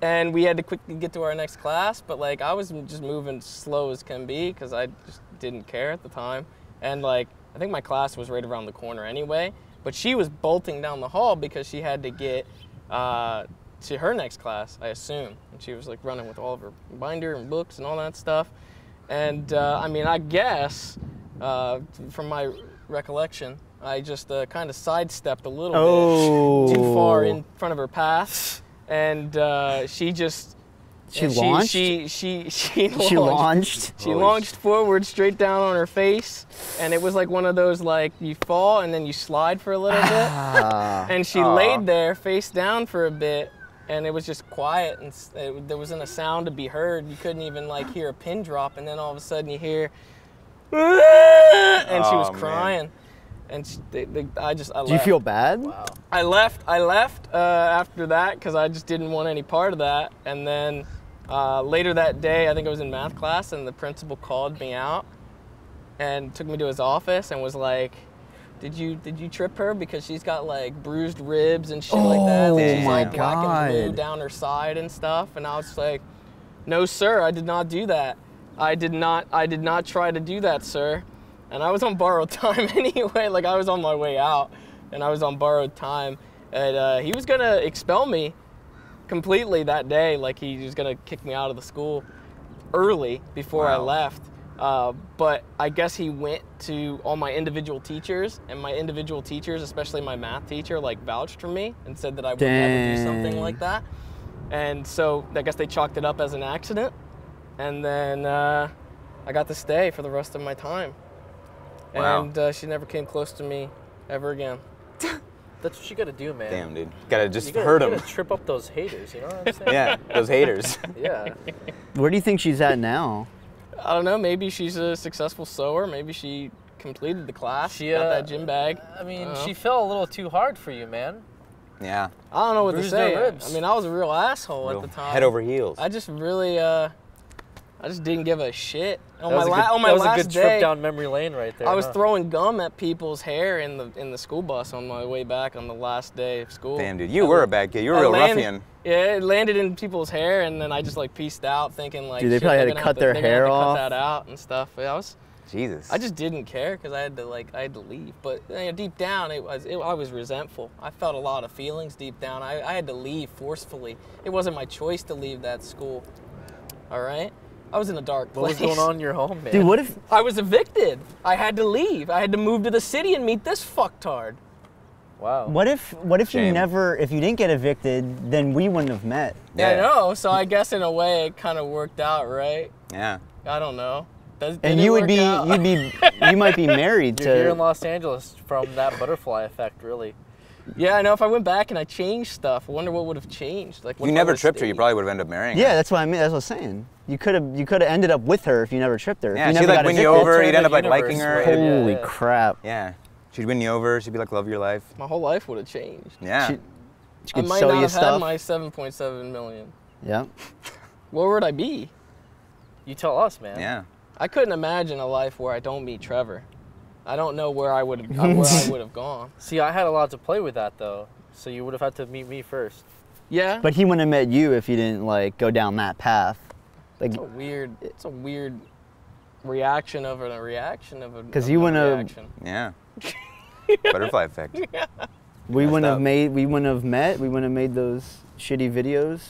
and we had to quickly get to our next class. But like, I was just moving slow as can be because I just didn't care at the time. And like, I think my class was right around the corner anyway. But she was bolting down the hall because she had to get uh, to her next class, I assume. And she was like running with all of her binder and books and all that stuff. And uh, I mean, I guess uh, from my recollection, I just uh, kind of sidestepped a little bit too far Oh. in front of her path, and uh, she just She and launched? She she [laughs] she, She launched? She Holy launched forward straight down on her face, and it was like one of those like you fall and then you slide for a little bit, Ah. and she laid there face down for a bit, and it was just quiet and it, there wasn't a sound to be heard. You couldn't even like hear a pin drop, and then all of a sudden you hear, and she was Oh, man. crying, and she, they, they, I just I do you left. feel bad? I left. I left uh, after that because I just didn't want any part of that. And then uh, later that day, I think I was in math class, and the principal called me out and took me to his office and was like, "Did you did you trip her because she's got like bruised ribs and shit like that? Oh she's my like black and blue down her side and stuff." And I was like, "No, sir, I did not do that. I did not. I did not try to do that, sir." And I was on [laughs] borrowed time [laughs] anyway. Like I was on my way out, and I was on borrowed time, and uh, he was gonna expel me completely that day. Like he was gonna kick me out of the school early before I left. Uh, but I guess he went to all my individual teachers, and my individual teachers, especially my math teacher, like vouched for me and said that I would never do something like that. And so I guess they chalked it up as an accident. And then uh, I got to stay for the rest of my time. Wow. And uh, she never came close to me ever again. [laughs] That's what you gotta do, man. Damn, dude. Gotta just You gotta, hurt them. gotta trip up those haters, you know what I'm saying? Yeah, those haters. [laughs] yeah. Where do you think she's at now? I don't know. Maybe she's a successful sewer. Maybe she completed the class. She, got uh, that gym bag. I mean, Uh-huh. she fell a little too hard for you, man. Yeah. I don't know what bruised to say. ribs. I mean, I was a real asshole Real at the time. Head over heels. I just really, uh, I just didn't give a shit. On That was, my, a la- good, on my that was last a good trip day, down memory lane right there. I was huh? throwing gum at people's hair in the in the school bus on my way back on the last day of school. Damn, dude. You I were la- a bad kid. You were a I real landed- ruffian. Yeah, it landed in people's hair, and then I just like pieced out, thinking like, Dude, they probably had to gonna cut their hair have off. cut that out and stuff. Yeah, I was, Jesus. I just didn't care because I had to like, I had to leave. But you know, deep down, it was, it, I was resentful. I felt a lot of feelings deep down. I, I had to leave forcefully. It wasn't my choice to leave that school. All right, I was in a dark place. What was going on in your home, man? Dude, what if I was evicted. I had to leave. I had to move to the city and meet this fucktard. Wow. what if what if you never if you didn't get evicted, then we wouldn't have met. Yeah. I know. So I guess in a way it kind of worked out, right? Yeah. I don't know. Does, And you would be out? you'd be you might be [laughs] married to You're here in Los Angeles from that butterfly effect, really. Yeah, I know. If I went back and I changed stuff, I wonder what would have changed. Like, what You never would've tripped her. You probably would have ended up marrying her. Yeah, her. that's what I mean. That's what I'm saying. You could have you could have ended up with her if you never tripped her. If Yeah, you she'd never like win you over. You'd end up like Alternative liking her. universe, right? Yeah, Holy yeah. crap. Yeah. She'd win you over. She'd be like love your life. My whole life would have changed. Yeah. She- She I might sell not you have had stuff. my 7.7 million. Yeah. Where would I be? You tell us, man. yeah. I couldn't imagine a life where I don't meet Trevor. I don't know where I would have [laughs] uh, where I would have gone. See, I had a lot to play with that though, so you would have had to meet me first. Yeah, But he wouldn't have met you if you didn't like go down that path. Like it's a weird. It's a weird reaction of a reaction of a. 'Cause of you wouldn't have- reaction. Yeah. [laughs] Butterfly effect. we Messed wouldn't have made we wouldn't have met. We wouldn't have made those shitty videos.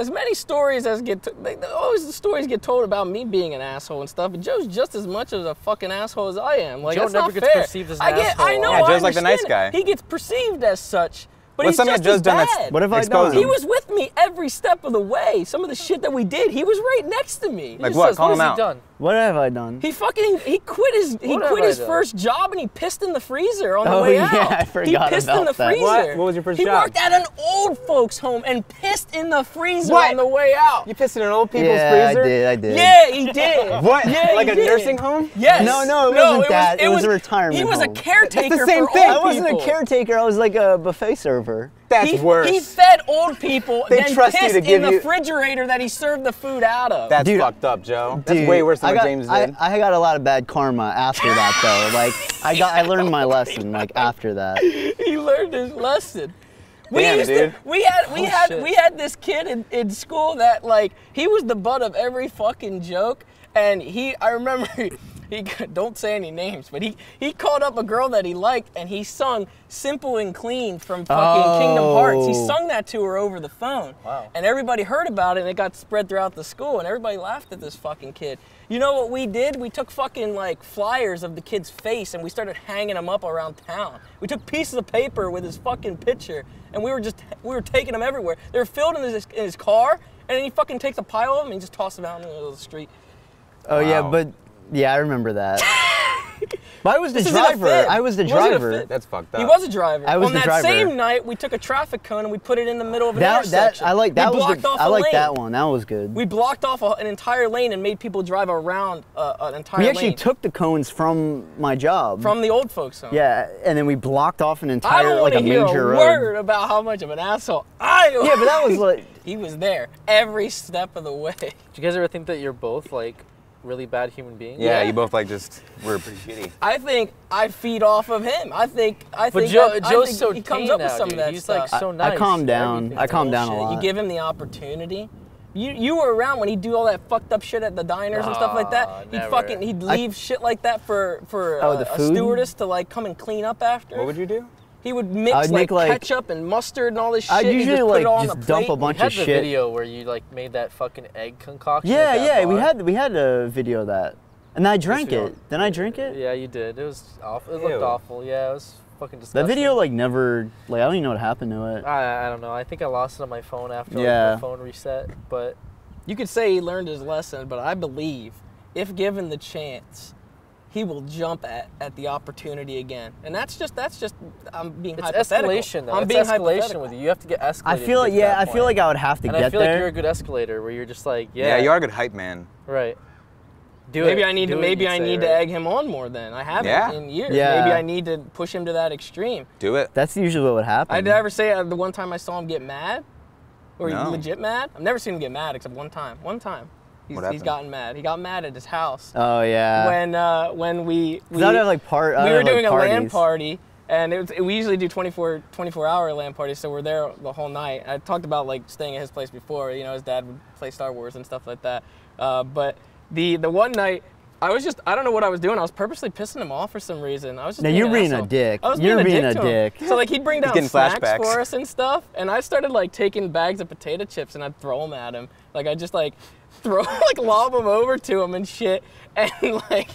As many stories as get to, they, always the stories get told about me being an asshole and stuff, but Joe's just as much of a fucking asshole as I am. Like Joe that's never not gets fair. perceived as an I get, I know. Yeah, I like the nice understand guy. it. He gets perceived as such, but What's he's something just Joe's as done bad. that's What have I Expose done? He was with me every step of the way. Some of the shit that we did, he was right next to me. Like just what? says, Call what him has out. he done? What have I done? He fucking he quit his he What quit his first job and he pissed in the freezer on the Oh, way yeah, out. Yeah, I forgot he pissed in the that. freezer. What? What was your first he job? He worked at an old folks home and pissed in the freezer What? on the way out. You pissed in an old people's yeah, freezer? I did. I did. Yeah, he [laughs] did. What? Yeah, like a did. nursing home? Yes. No, no, it wasn't that. Was, It was a retirement home. He was home. a caretaker That's the same for thing. old I wasn't a caretaker. I was like a buffet server. That's he, worse. He fed old people, They then trust you pissed to give in the you- refrigerator that he served the food out of. That's Dude, fucked up, Joe. That's Dude, way worse than I what got, James I, did. I got a lot of bad karma after that though. [laughs] Like I got, I learned my lesson. Like after that. [laughs] he learned his lesson. We Damn, used dude. to, we had we Oh, had shit. we had this kid in, in school that like he was the butt of every fucking joke and he I remember [laughs] he [laughs] don't say any names but he he called up a girl that he liked and he sung Simple and Clean from fucking Kingdom Hearts. He Oh. sung that to her over the phone. Wow. And everybody heard about it and it got spread throughout the school and everybody laughed at this fucking kid. You know what we did? We took fucking like flyers of the kid's face and we started hanging them up around town. We took pieces of paper with his fucking picture and we were just we were taking them everywhere. They were filled in his, in his car and then he fucking takes a pile of them and he just tosses them out in the middle of the street. Oh yeah, but yeah, I remember that. [laughs] but I was the This isn't a driver. fit. I was the wasn't a driver. fit. That's fucked up. He was a driver. I was On the that driver. same night, we took a traffic cone and we put it in the middle of an That that intersection. I like that we was blocked the, off I a like lane. that one. That was good. We blocked off a, an entire lane and made people drive around uh, an entire lane. We actually lane took the cones from my job. from the old folks home. yeah, and then we blocked off an entire I entire don't like want a to hear major a road. word about how much of an asshole I am. Yeah, but that was like [laughs] he was there every step of the way. Do you guys ever think that you're both like really bad human beings? Yeah, Yeah. you both like just we're pretty shitty. I think I feed off of him. I think I But think Joe, I, I think so he comes tame up with some dude. of that He's stuff. like so nice. I nice. calmed down. I calmed down a lot. You give him the opportunity. You you were around when he'd do all that fucked up shit at the diners and stuff like that. He'd never. fucking he'd leave shit like that for for Oh, uh, the a stewardess to like come and clean up after. What would you do? He would mix I'd like, make, like- ketchup and mustard and all this shit. I'd He'd usually, just put like, it all on just the dump plate. a bunch We had of the shit. video where you like made that fucking egg concoction. Yeah, at that yeah, we had we had a video of that, and I drank it. don't- Then I drink it. Yeah, you did. It was awful. It looked Ew. awful. Yeah, it was fucking disgusting. That video like never like I don't even know what happened to it. I, I don't know. I think I lost it on my phone after like, Yeah. my phone reset. But You could say he learned his lesson, but I believe if given the chance, he will jump at, at the opportunity again. And that's just that's just I'm being it's hypothetical. escalation though. I'm it's being escalation with you. You have to get escalated. I feel like yeah, that I feel like I would have to and get I feel there. like you're a good escalator where you're just like, yeah, Yeah, you are a good hype man. right. Do maybe it. I need Do to maybe I say, need to egg him on more then. I haven't Yeah. in years. Yeah. Maybe I need to push him to that extreme. Do it. That's usually what would happen. I did I ever say uh, the one time I saw him get mad? Or No. legit mad? I've never seen him get mad except one time. One time. He's, he's gotten mad. He got mad at his house. Oh yeah. when uh, when we we, 'Cause I'd have, like, part- we were have, like, doing a LAN party and it was, we usually do 24 24 hour LAN parties so we're there the whole night. I talked about like staying at his place before. You know, his dad would play Star Wars and stuff like that. Uh, but the the one night. I was just, I don't know what I was doing. I was purposely pissing him off for some reason. I was just Now, you're being a dick. I was You're being a being a dick. him. dick. So like he'd bring down snacks flashbacks. for us and stuff, and I started like taking bags of potato chips and I'd throw them at him. Like I just like throw [laughs] like lob them over to him and shit, and [laughs] like.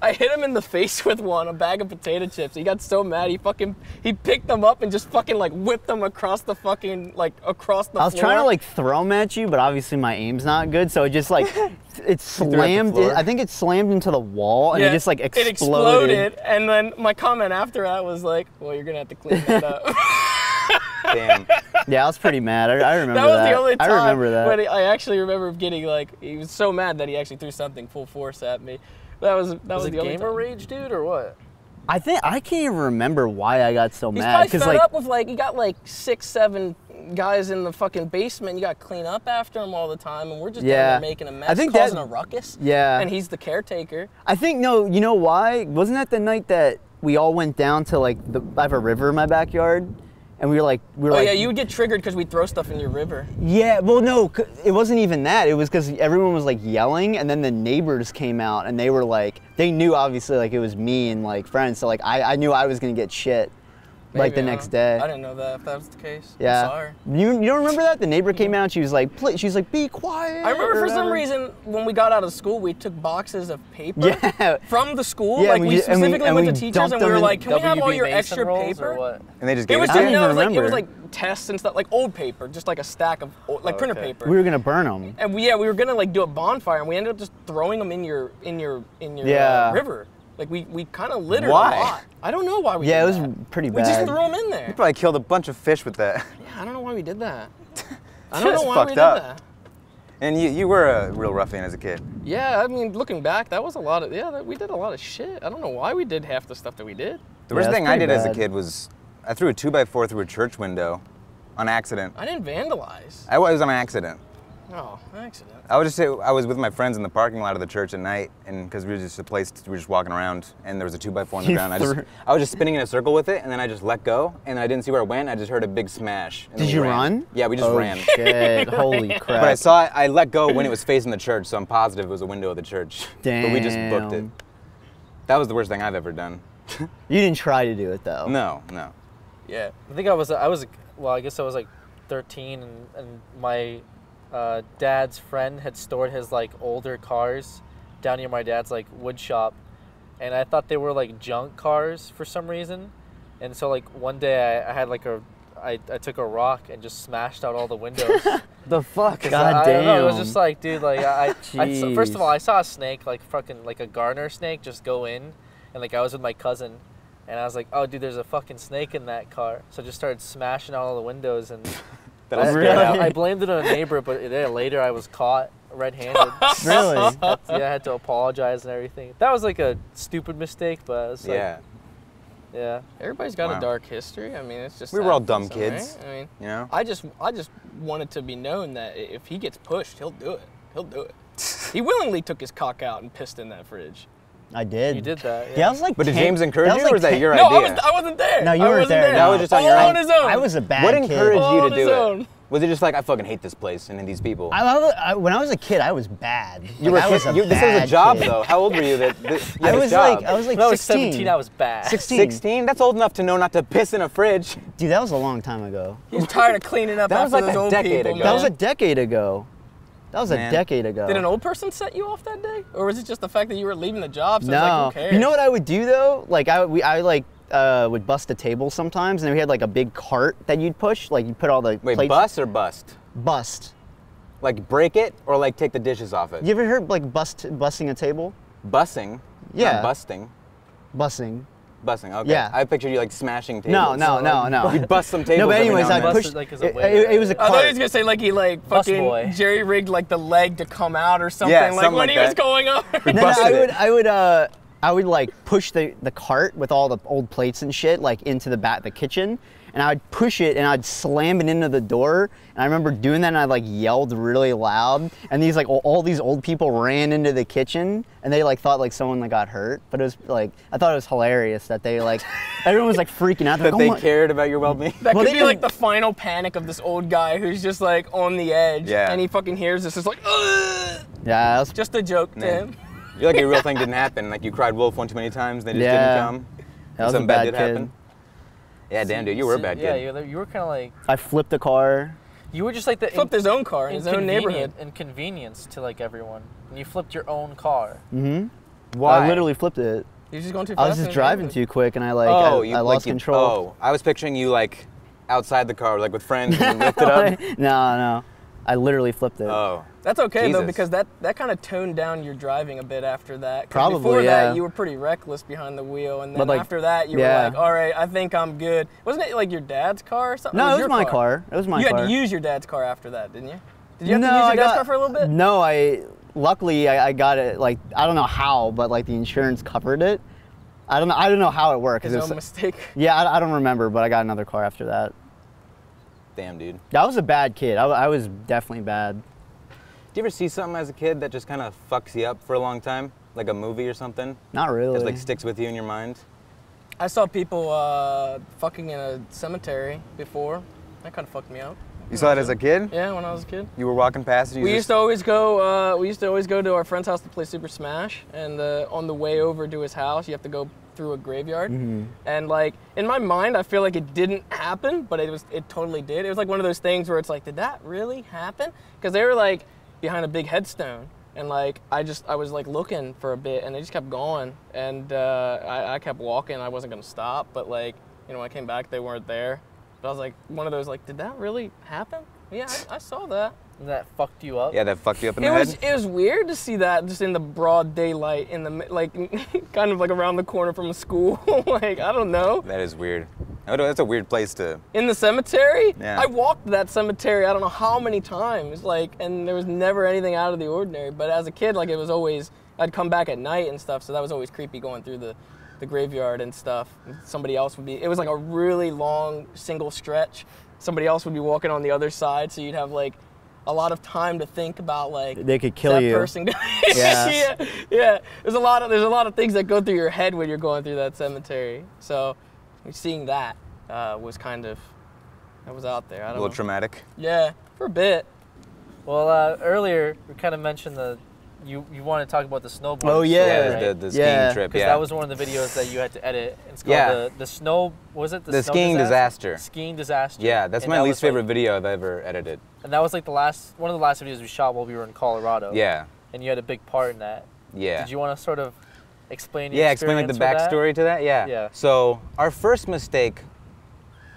I hit him in the face with one, a bag of potato chips. He got so mad, he fucking he picked them up and just fucking like whipped them across the fucking like across the I was floor. trying to like throw them at you, but obviously my aim's not good, so it just like [laughs] it threw at the slammed. It. I think it slammed into the wall, and it just like exploded. It exploded. exploded, and then my comment after that was like, "Well, you're gonna have to clean that up." [laughs] Damn. Yeah, I was pretty mad. I, I remember that was that. the only time. I remember that. But I actually remember getting like, he was so mad that he actually threw something full force at me. That was that was, Was it the only gamer time. rage, dude, or what? I think I can't even remember why I got so He's mad probably because fed like up with like you got like six, seven guys in the fucking basement. You got to clean up after them all the time, and we're just down Yeah. there making a mess, I think that- causing a ruckus. Yeah. And he's the caretaker. I think no, you know why? Wasn't that the night that we all went down to like the I have a river in my backyard, and we were like we were Oh like yeah, you would get triggered because we throw stuff in your river. Yeah, well, no, it wasn't even that. It was because everyone was like yelling, and then the neighbors came out, and they were like, they knew obviously like it was me and like friends, so like I, I knew I was gonna get shit, like the Maybe, next day. I didn't know that. If that was the case. I'm Yeah. sorry. You, you don't remember that? The neighbor came out and she was like, "Pl-" she was like, be quiet. I remember for some reason when we got out of school, we took boxes of paper Yeah. [laughs] from the school. Yeah, like we we, ju- and we- specifically and went we to teachers and we were like, "Can we have all your Mason extra paper?" And they just It gave was it I to just, you. don't no, it was like it was like tests and stuff, like old paper, just like a stack of old, like printer Okay. paper. We were gonna burn them. and we yeah, we were gonna like do a bonfire, and we ended up just throwing them in your in your in your Yeah. uh, river. Like we we kind of littered Why? a lot. I don't know why we. Yeah, did it was that. pretty We just threw them in there. You probably killed a bunch of fish with that. [laughs] Yeah, I don't know why we did that. [laughs] I don't know why fucked we did up. that. And you, you were a real ruffian as a kid. Yeah, I mean, looking back, that was a lot of yeah. That, we did a lot of shit. I don't know why we did half the stuff that we did. The worst Yeah, it's thing I pretty did as a kid was I threw a two by four through a church window on accident. I didn't vandalize. I was on accident. Oh, accident. I would just say I was with my friends in the parking lot of the church at night, and because we were just a place, we were just walking around, and there was a two by four on the ground. I just, I was just spinning in a circle with it, and then I just let go, and I didn't see where it went. I just heard a big smash. and Did you ran. run? Yeah, we just oh, ran. Shit! [laughs] Holy crap! But I saw it, I let go when it was facing the church, so I'm positive it was a window of the church. Damn. [laughs] But we just booked it. That was the worst thing I've ever done. [laughs] You didn't try to do it though. No, no. Yeah. I think I was I was well I guess I was like 13 and, and my uh, dad's friend had stored his like older cars down near my dad's like wood shop and I thought they were like junk cars for some reason and so like one day I, I had like a I, I took a rock and just smashed out all the windows. [laughs] The fuck? God I, I damn. know, it was just like, dude, like I, I, I first of all, I saw a snake, like fucking, like a garter snake, just go in, and like I was with my cousin, and I was like, oh, dude, there's a fucking snake in that car, so I just started smashing out all the windows, and That'll I, Really? out. I blamed it on a neighbor, but then later I was caught red-handed. [laughs] really? [laughs] yeah, I had to apologize and everything. That was like a stupid mistake, but it was like, Yeah, yeah. Everybody's got Wow. a dark history. I mean, it's just. We were all happens, dumb right? kids. I mean, you know. I just, I just wanted to be known that if he gets pushed, he'll do it. He'll do it. [laughs] he willingly took his cock out and pissed in that fridge. I did. You did that. Yeah. Yeah, I was like. But did 10 James encourage that you, or was that ten- your no, I idea? was, I wasn't there. No, you I weren't there, there. no. That was just on all your on own. his own. I was a bad what kid. encouraged All you on to his do own. it? Was it just like I fucking hate this place and these people? I, love- I, when I was a kid, I was bad. you Like, were I was a you, this was a job kid. though. How old were you? That, that [laughs] you I had a was job? like, I was like when I was 16. 17, I was bad. 16. 16. That's old enough to know not to piss in a fridge. Dude, that was a long time ago. He's tired of cleaning up That was like those a old decade people, ago. That was a decade ago. That was a decade ago. Did an old person set you off that day, or was it just the fact that you were leaving the job? So no. it's like, who cares? You know what I would do though? Like I we I like uh, would bust a table sometimes, and then we had like a big cart that you'd push. Like you put all the Wait, plates. bust or bust? Bust. Like break it or like take the dishes off it? You ever heard like bust busting a table? Bussing. Yeah. Not busting. Bussing. Bussing. Okay. Yeah. I pictured you like smashing tables. No, no, no, no. You bust some tables. No, but every anyways, now I and then. Busted, pushed. like, as a it, it- it was a I thought he was gonna say like he like fucking jerry rigged like the leg to come out or something. Yeah, like something when like he was going up. No, no, I it. would, I would, uh, I would like push the, the cart with all the old plates and shit like into the back the kitchen, and I'd push it and I'd slam it into the door. And I remember doing that, and I like yelled really loud, and these like all, all these old people ran into the kitchen, and they like thought like someone like got hurt, but it was like I thought it was hilarious that they like [laughs] everyone was like freaking out. They're that like, oh they oh my- cared about your well-being. That Well, could they be like the final panic of this old guy who's just like on the edge, Yeah. and he fucking hears this. It's like, Ugh! Yeah, was just a joke to him. You're like a real thing didn't happen. Like you cried wolf one too many times, they just Yeah. didn't come. that was a Something bad did kid. happen. Yeah, damn, dude, you were a bad Yeah, kid. you were, you were kind of like I flipped a car. you were just like the Flipped his own car in his own neighborhood. inconvenient inconvenience to like everyone. And you flipped your own car. Mm-hmm. Why? I literally flipped it. You're just going too fast. I was just driving too quick, and I like oh, I, you I like lost you, control. Oh, I was picturing you like outside the car, like with friends, and you [laughs] lifted up. [laughs] no, no. I literally flipped it. Oh, That's okay though because that that kind of toned down your driving a bit after that. Probably, Before yeah. that, you were pretty reckless behind the wheel, and then But, like, after that, you yeah. were like, "All right, I think I'm good." Wasn't it like your dad's car or something? no, Or it was my car. It was my car. you car. had to use your dad's car after that, didn't you? Did you have no, to use your I dad's got, car for a little bit? No, I luckily I, I got it like I don't know how, but like the insurance covered it. I don't know. I don't know how it worked. 'cause His it was- own mistake. yeah, I, I don't remember, but I got another car after that. Damn, dude. That was a bad kid. I, I was definitely bad. Do you ever see something as a kid that just kind of fucks you up for a long time, like a movie or something? Not really. Just like sticks with you in your mind. I saw people uh, fucking in a cemetery before. That kind of fucked me up. You saw it as a kid? Yeah, when I was a kid. You were walking past it. You We used to always go. Uh, we used to always go to our friend's house to play Super Smash, and uh, on the way over to his house, you have to go through a graveyard. And like in my mind, I feel like it didn't happen, but it was. It totally did. It was like one of those things where it's like, did that really happen? Because they were like behind a big headstone, and like I just I was like looking for a bit, and they just kept going, and uh, I, I kept walking. I wasn't gonna stop, but like you know, when I came back, they weren't there. But I was like, one of those like, did that really happen? Yeah, I, I saw that. And that fucked you up. Yeah, that fucked you up in It the was head. it was weird to see that just in the broad daylight in the like [laughs] kind of like around the corner from a school [laughs] like I don't know That is weird. Oh, That's a weird place to. in the cemetery Yeah. I walked that cemetery I don't know how many times like and there was never anything out of the ordinary but as a kid like it was always I'd come back at night and stuff so that was always creepy going through the the graveyard and stuff somebody else would be it was like a really long single stretch somebody else would be walking on the other side so you'd have like a lot of time to think about like They could kill that you. person [laughs] Yeah. [laughs] yeah, yeah. There's a lot of there's a lot of things that go through your head when you're going through that cemetery. So seeing that uh, was kind of that was out there. I A don't little know. traumatic. yeah, for a bit. Well, uh, earlier we kind of mentioned the you you want to talk about the snowboard. Oh, story, yeah. right? the, the skiing Yeah. trip. Because Yeah. that was one of the videos that you had to edit. It's called Yeah. the, the snow. Was it the, The snow skiing disaster. Skiing disaster. yeah, that's And my that least was, like- favorite video I've ever edited. and that was like the last one of the last videos we shot while we were in Colorado. Yeah, And you had a big part in that. yeah. Did you want to sort of explain? Your Yeah, explain like the experience with that? backstory to that. Yeah. Yeah. So our first mistake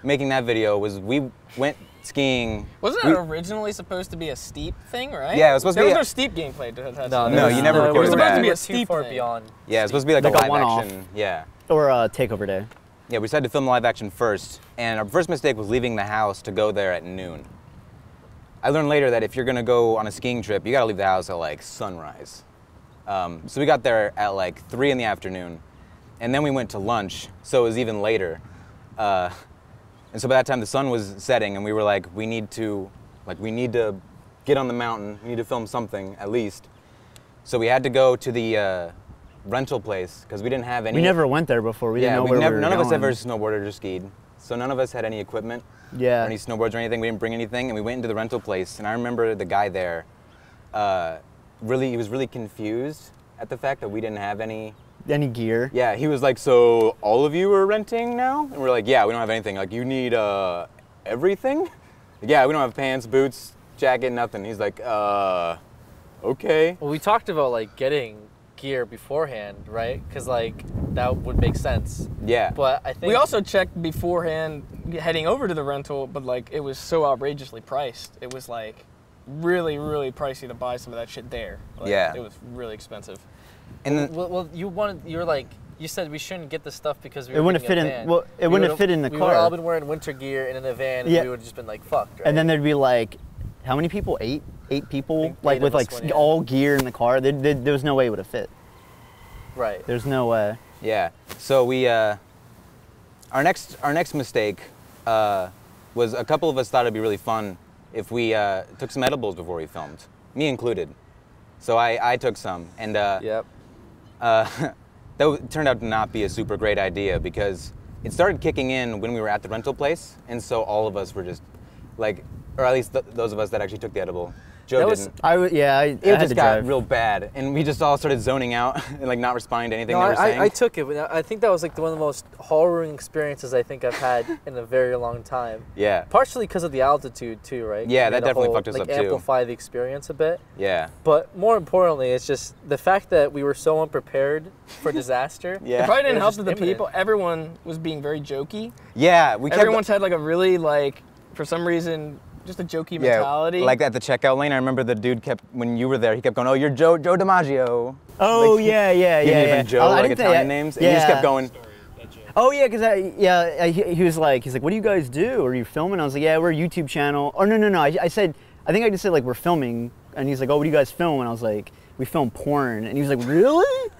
making that video was we went skiing. Wasn't we- that originally supposed to be a steep thing, right? Yeah, it was supposed to there be was a- no steep gameplay to attach No, to No, that. you never it recorded was that. supposed to Be be a steep far thing. beyond. Yeah, it's supposed to be like, Like a a live one-off. action. Yeah. Or uh, takeover day. Yeah, we decided to film live action first, and our first mistake was leaving the house to go there at noon. I learned later that if you're gonna go on a skiing trip, you gotta leave the house at like sunrise. Um, so we got there at like three in the afternoon, and then we went to lunch, so it was even later. Uh, and so by that time the sun was setting, and we were like, we need to, like, we need to get on the mountain. We need to film something at least. So we had to go to the uh, rental place because we didn't have any. We never went there before. We yeah, didn't know we've where never, we were none of us ever snowboarded or skied. So none of us had any equipment Yeah. or any snowboards or anything. We didn't bring anything, and we went into the rental place. And I remember the guy there, uh, really, he was really confused at the fact that we didn't have any. Any gear. Yeah, he was like, "So all of you are renting now?" And we're like, "Yeah, we don't have anything. Like, you need uh, everything." Like, [laughs] yeah, we don't have pants, boots, jacket, nothing. He's like, "Uh, okay." Well, we talked about like getting gear beforehand, right? Because like that would make sense. Yeah. But I think We also checked beforehand heading over to the rental, but like it was so outrageously priced. It was like really, really pricey to buy some of that shit there. Like, Yeah. It was really expensive. And then, Well, well, you wanted. You're like. You said we shouldn't get the stuff because we It were wouldn't fit a in- well, it We wouldn't would've- fit in the we would have all been wearing winter gear and in a van, and Yeah. we would have just been like fucked. Right? And then there'd be like, how many people? Eight, eight people, like eight with like us s- went, yeah. all gear in the car. There, there, there was no way it would have fit. right. There's no way. Yeah. So we, uh, our next our next mistake uh, was a couple of us thought it'd be really fun if we uh, took some edibles before we filmed, me included. So I, I took some, and uh, Yep. Uh, [laughs] that turned out to not be a super great idea because it started kicking in when we were at the rental place, and so all of us were just like, or at least th- those of us that actually took the edible. Joe That was- didn't. I would, yeah, I, I it had just to got drive. real bad, and we just all started zoning out [laughs] and like not responding to anything No, they I, saying. I, I took it. but I think that was like one of the most harrowing experiences I think I've had [laughs] in a very long time. yeah, Partially because of the altitude too, right? Yeah, It made that definitely whole, fucked us like, up, too. Amplify the experience a bit. yeah, But more importantly, it's just the fact that we were so unprepared for disaster. [laughs] yeah. It probably didn't It help just that the imminent. people, everyone was being very jokey. Yeah, we kept. Everyone's had like a really like, for some reason, just a jokey yeah, mentality. like at the checkout lane. I remember the dude kept when you were there. He kept going, "Oh, you're Joe Joe DiMaggio." Oh Like, yeah, yeah, He yeah. didn't yeah. even Joe Oh, like Italian names, and he just yeah. kept going. Oh yeah, because I yeah I, he he was like he's like what do you guys do? Are you filming? I was like yeah we're a YouTube channel. Oh no no no I, I said I think I just said like we're filming and he's like oh what do you guys film? And I was like we film porn and he was like really?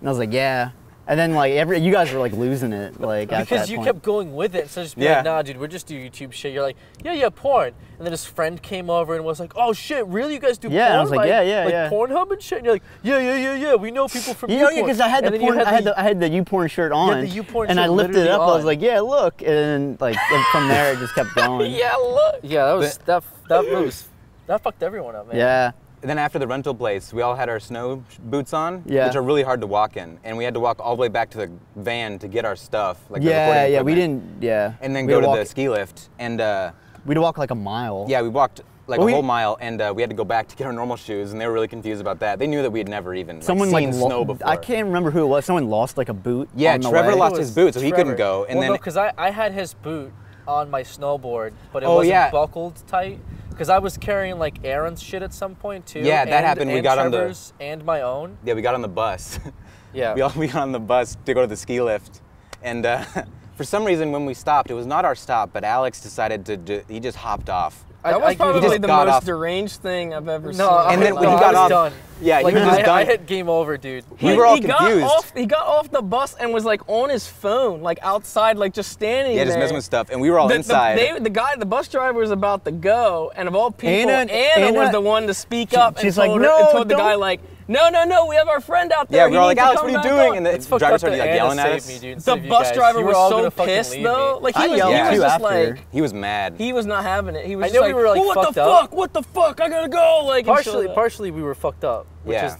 And I was like yeah And then like every you guys were like losing it like at because that you point. kept going with it. So just be Yeah. like, nah, dude, we're just do YouTube shit. You're like, yeah, yeah, porn. And then his friend came over and was like, oh shit, really? You guys do Yeah, porn? I was like, yeah, yeah, like yeah. Pornhub and shit. And you're like, yeah, yeah, yeah, yeah. We know people from You know, yeah, because I had And the then you porn, I had the- the I had the YouPorn shirt on, the YouPorn and I lifted it literally up. I was like, yeah, look, and then, like and from there it just kept [laughs] going. Yeah, look. yeah, that was that that was that fucked everyone up, man. Yeah. Then after the rental place, we all had our snow boots on, Yeah. which are really hard to walk in, and we had to walk all the way back to the van to get our stuff, like yeah, recording yeah, we didn't. Yeah. and then we go to walk, the ski lift, and uh, We'd walk like a mile. yeah, we walked like Well, a we- whole mile, and uh, we had to go back to get our normal shoes, and they were really confused about that. They knew that we had never even like, Someone seen like lo- snow before. I can't remember who it was. Someone lost like a boot. Yeah, on the Trevor way. lost his was boot, so he couldn't Trevor. go, and well, then- because I, I had his boot on my snowboard, but it Oh, wasn't yeah. buckled tight. Because I was carrying like Aaron's shit at some point too. Yeah, that and- happened. We got on the- and my own. Yeah, we got on the bus. [laughs] Yeah. we all we got on the bus to go to the ski lift, and uh, [laughs] for some reason when we stopped, it was not our stop, but Alex decided to. He just hopped off. That I- was I- probably just the most off- deranged thing I've ever seen. No, I, And then when he got off- done. Yeah, he like, was just I, done. I hit game over, dude. We He- were all he got confused. off. He got off the bus and was like on his phone, like outside, like just standing Yeah, just there. messing with stuff, and we were all the, inside. The, they, the guy, the bus driver was about to go, and of all people, Anna- Anna, was the one to speak She- up and she's like, told, her, "No, and told the guy like, no, no, no, we have our friend out there. yeah, we He were all like, Alex, what are you doing? And the It's fucked driver started like yelling at us. me, dude, the instead of you bus guys. driver You was so pissed though. Me. Like he I was, yelled he was just after. like. He was mad. He was not having it. He was I just know like, we were, like, "Well, what the up." fuck? What the fuck? I gotta go. Like partially, partially we were fucked up, which Yeah. is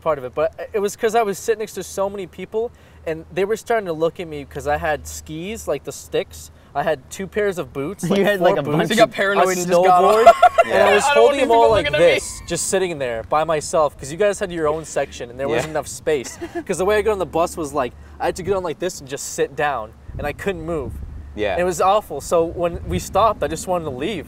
part of it. But it was because I was sitting next to so many people, and they were starting to look at me because I had skis, like the sticks. I had two pairs of boots. [laughs] You had, like, a boots, bunch You got paranoid a and just got snowboard, [laughs] and I was I holding them all like looking at me. this, just sitting there by myself, because you guys had your own section and there Yeah. wasn't enough space. [laughs] Because the way I got on the bus was like I had to get on like this and just sit down, and I couldn't move. yeah. And it was awful. So when we stopped, I just wanted to leave.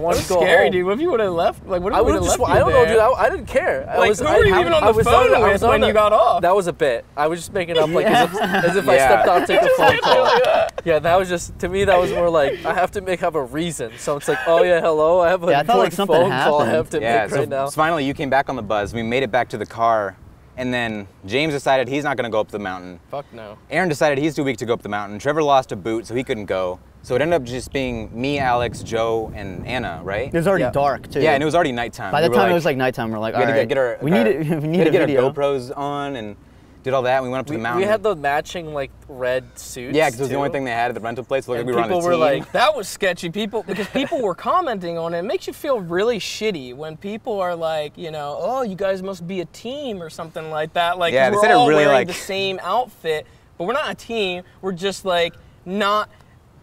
I That wanted was to go scary, home. dude. What if you would have left? Like, what if I would would have have just. left I don't know, dude. I, I didn't care. I Like, was, who I, were you I- even on I the was phone I with when on you got off? That was a bit. I was just making up like as, if, as if I stepped out to take a [laughs] phone call. Like that. Yeah, that was just to me. That was more like I have to make up a reason. So it's like, oh yeah, hello. I have a Yeah, I thought, like, important something phone call I have to yeah, make so, right now. so finally you came back on the bus. We made it back to the car, and then James decided he's not going to go up the mountain. Fuck no. Aaron decided he's too weak to go up the mountain. Trevor lost a boot, so he couldn't go. So it ended up just being me, Alex, Joe, and Anna, right? It was already Yeah. dark too. Yeah, and it was already nighttime. By We the were time it was like nighttime, we're like, we all had to get our, we need our- it. We [laughs] we need to get video. our GoPros on and did all that. And we went up to we, the mountain. we had the matching like red suits. yeah, because it was the only thing they had at the rental place. Looked like And we were on a people team. were like, That was sketchy. People because people were commenting on it. It makes you feel really shitty when people are like, you know, oh, you guys must be a team or something like that. Like Yeah, we're said it all really, wearing like- the same outfit, but we're not a team. We're just like not.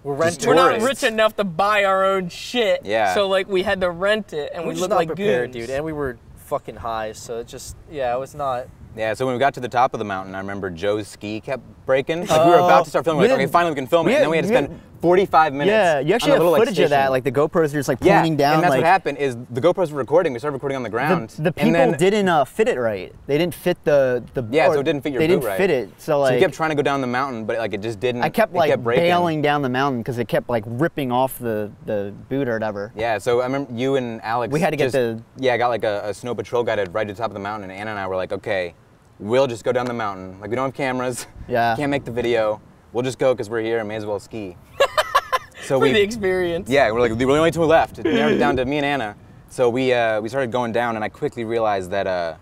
we're Just renting. We're not rich enough to buy our own shit. Yeah. So like we had to rent it, and We we, looked not like prepared, goons. dude, and we were fucking high. So it just yeah, it was not. Yeah, so when we got to the top of the mountain, I remember Joe's ski kept breaking. Like we were about to start filming, we like, okay, finally we can film it. And then we had to spend 45 minutes. Yeah, you actually on have little, like, footage of that. Like the GoPros are just like yeah, pointing down. and that's like, what happened is the GoPros were recording. We started recording on the the, ground. the and people then, didn't uh, fit it right. They didn't fit the the. Yeah, or so it didn't fit your They didn't right. fit it. So like. So like. we kept trying to go down the mountain, but like it just didn't. I kept like kept bailing down the mountain because it kept like ripping off the the boot or whatever. Yeah, so I remember you and Alex. We had to get just- the- Yeah, I got like a, a snow patrol guy to ride to the top of the mountain, and Anna and I were like, okay, we'll just go down the mountain. Like we don't have cameras. [laughs] Yeah. Can't make the video. We'll just go because we're here and may as well ski. [laughs] so For we. the experience. Yeah, we're like we're the only two left. Narrowed it down to me and Anna. So we uh, we started going down, and I quickly realized that uh,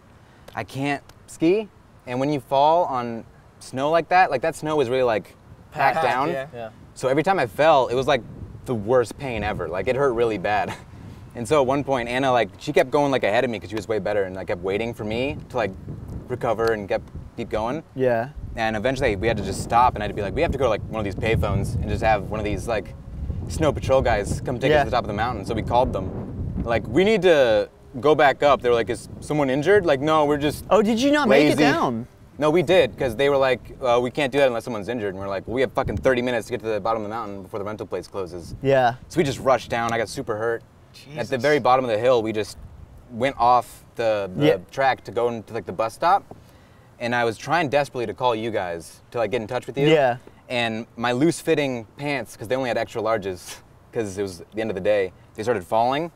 I can't ski. And when you fall on snow like that, like that snow is really like packed Packed, down. yeah. Yeah. So every time I fell, it was like the worst pain ever. Like it hurt really bad. [laughs] And so at one point, Anna like she kept going like ahead of me because she was way better, and I kept waiting for me to like recover and kept keep going. Yeah. And eventually, we had to just stop, and I had to be like, we have to go to like one of these payphones and just have one of these like snow patrol guys come take us to the top of the mountain. So we called them, like, we need to go back up. They were like, is someone injured? Like, no, we're just Oh, did you not make it down? no, we did, because they were like, uh, we can't do that unless someone's injured. And we're like, well, we have fucking 30 minutes to get to the bottom of the mountain before the rental place closes. Yeah. So we just rushed down. I got super hurt. At the very bottom of the hill, we just went off the, the Yeah. track to go into like the bus stop. And I was trying desperately to call you guys to like get in touch with you. Yeah. And my loose fitting pants, because they only had extra larges, because it was the end of the day, they started falling.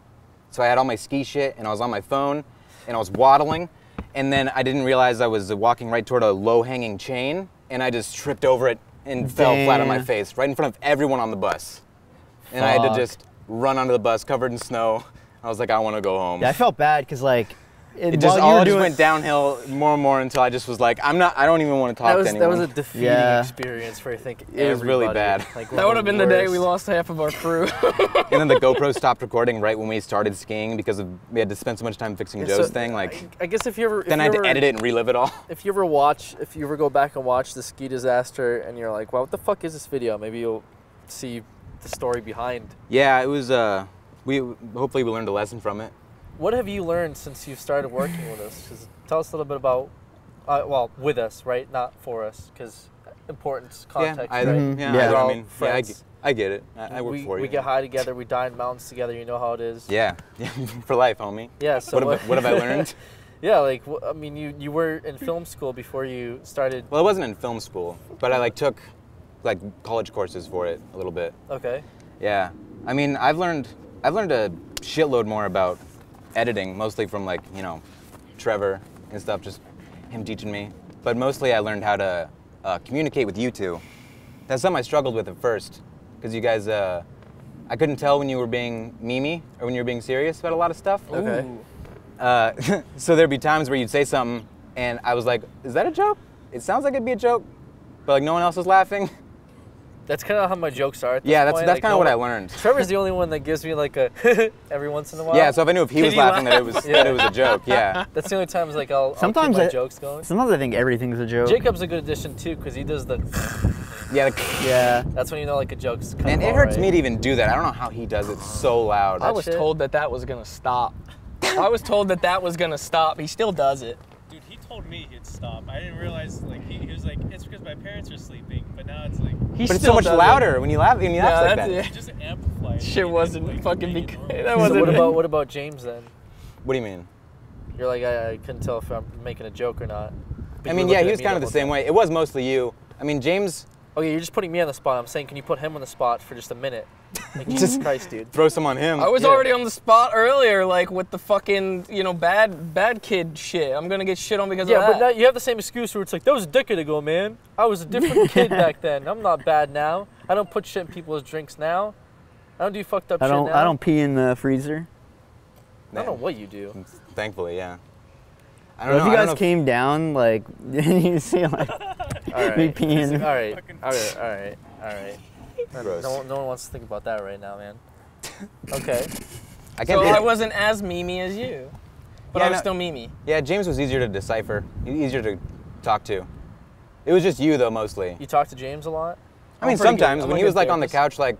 So I had all my ski shit and I was on my phone and I was waddling. And then I didn't realize I was walking right toward a low hanging chain. and I just tripped over it and fell flat on my face right in front of everyone on the bus. And I had to just run onto the bus covered in snow. I was like, I want to go home. Yeah, I felt bad because like it, it just all just doing- went downhill more and more until I just was like, I'm not. I don't even want to talk That was to that was a defeating Yeah. experience for I think It was really bad. Like, That would have been the day we lost half of our crew. [laughs] and then the GoPro stopped recording right when we started skiing because of, we had to spend so much time fixing Yeah, Joe's so thing. Like, I, I guess if you ever if then I you had to edit it and relive it all. If you ever watch, if you ever go back and watch the ski disaster, and you're like, well, what the fuck is this video?" Maybe you'll see the story behind. Yeah, it was. Uh, we hopefully we learned a lesson from it. What have you learned since you started working with us? 'Cause tell us a little bit about, uh, well, with us, right? Not for us, because importance, context, yeah, either, right? Yeah, Yeah. either, I mean, yeah, I, get- I get it. I, I work we, for you. we get high together, we die in mountains together. You know how it is. Yeah, [laughs] yeah, for life, homie. Yeah. So what, have, I- what have I [laughs] learned? yeah, like I mean, you you were in film school before you started. Well, I wasn't in film school, but I like took like college courses for it a little bit. Okay. Yeah, I mean, I've learned I've learned a shitload more about editing, mostly from like you know Trevor and stuff, just him teaching me. But mostly, I learned how to uh, communicate with you two. That's something I struggled with at first, because you guys, uh, I couldn't tell when you were being mimi or when you were being serious about a lot of stuff. Okay. Uh, [laughs] so there'd be times where you'd say something, and I was like, "Is that a joke? It sounds like it'd be a joke," but like no one else was laughing. [laughs] That's kind of how my jokes are. At this Yeah, that's point. that's like, kind no of what I learned. Trevor's the only one that gives me like a [laughs] every once in a while. Yeah, so if I knew if he Can was you laughing that it laugh? was [laughs] that it was a joke, yeah. [laughs] That's the only times like I'll, Sometimes I'll keep my I- jokes going. Sometimes I think everything's a joke. Jacob's a good addition too because he does the. Yeah, like, Yeah. That's when you know like a joke's. Kind and it hurts alright. me to even do that. I don't know how he does it so loud. I was shit. told that that was gonna stop. I was told that that was gonna stop. He still does it. Dude, he told me he'd stop. I didn't realize, like, he, he was like, it's because my parents are sleeping, but now it's like, He but it's so much does it. louder when you laugh when you Yeah, laugh like that's that. it. you just amplify it. Shit Make wasn't like, fucking make be- it [laughs] that wasn't- what about what about James then? What do you mean? You're like I, I couldn't tell if I'm making a joke or not. But I mean, yeah, he was kind of the same way. It was mostly you. I mean, James Okay, you're just putting me on the spot. I'm saying, can you put him on the spot for just a minute? Like, [laughs] Jesus Christ, dude. throw some on him. I was Yeah. already on the spot earlier, like with the fucking, you know, bad bad kid shit. I'm gonna get shit on because Yeah, of but that. now you have the same excuse where it's like that was a decade ago, man. I was a different [laughs] kid back then. I'm not bad now. I don't put shit in people's drinks now. I don't do fucked up I shit don't. now. I don't pee in the freezer. I don't know what you do. Thankfully, yeah. I don't if know. you guys know if- came down, like, [laughs] you see, like, [laughs] All right. me peeing. [laughs] All right. All right. All right. All right. Gross. No, one- no one wants to think about that right now, man. Okay. I can't so I wasn't as Mimi as you, but Yeah, I was no- still Mimi. Yeah, James was easier to decipher, easier to talk to. It was just you though, mostly. You talked to James a lot. I mean, I'm pretty good. sometimes when he was like on the couch, like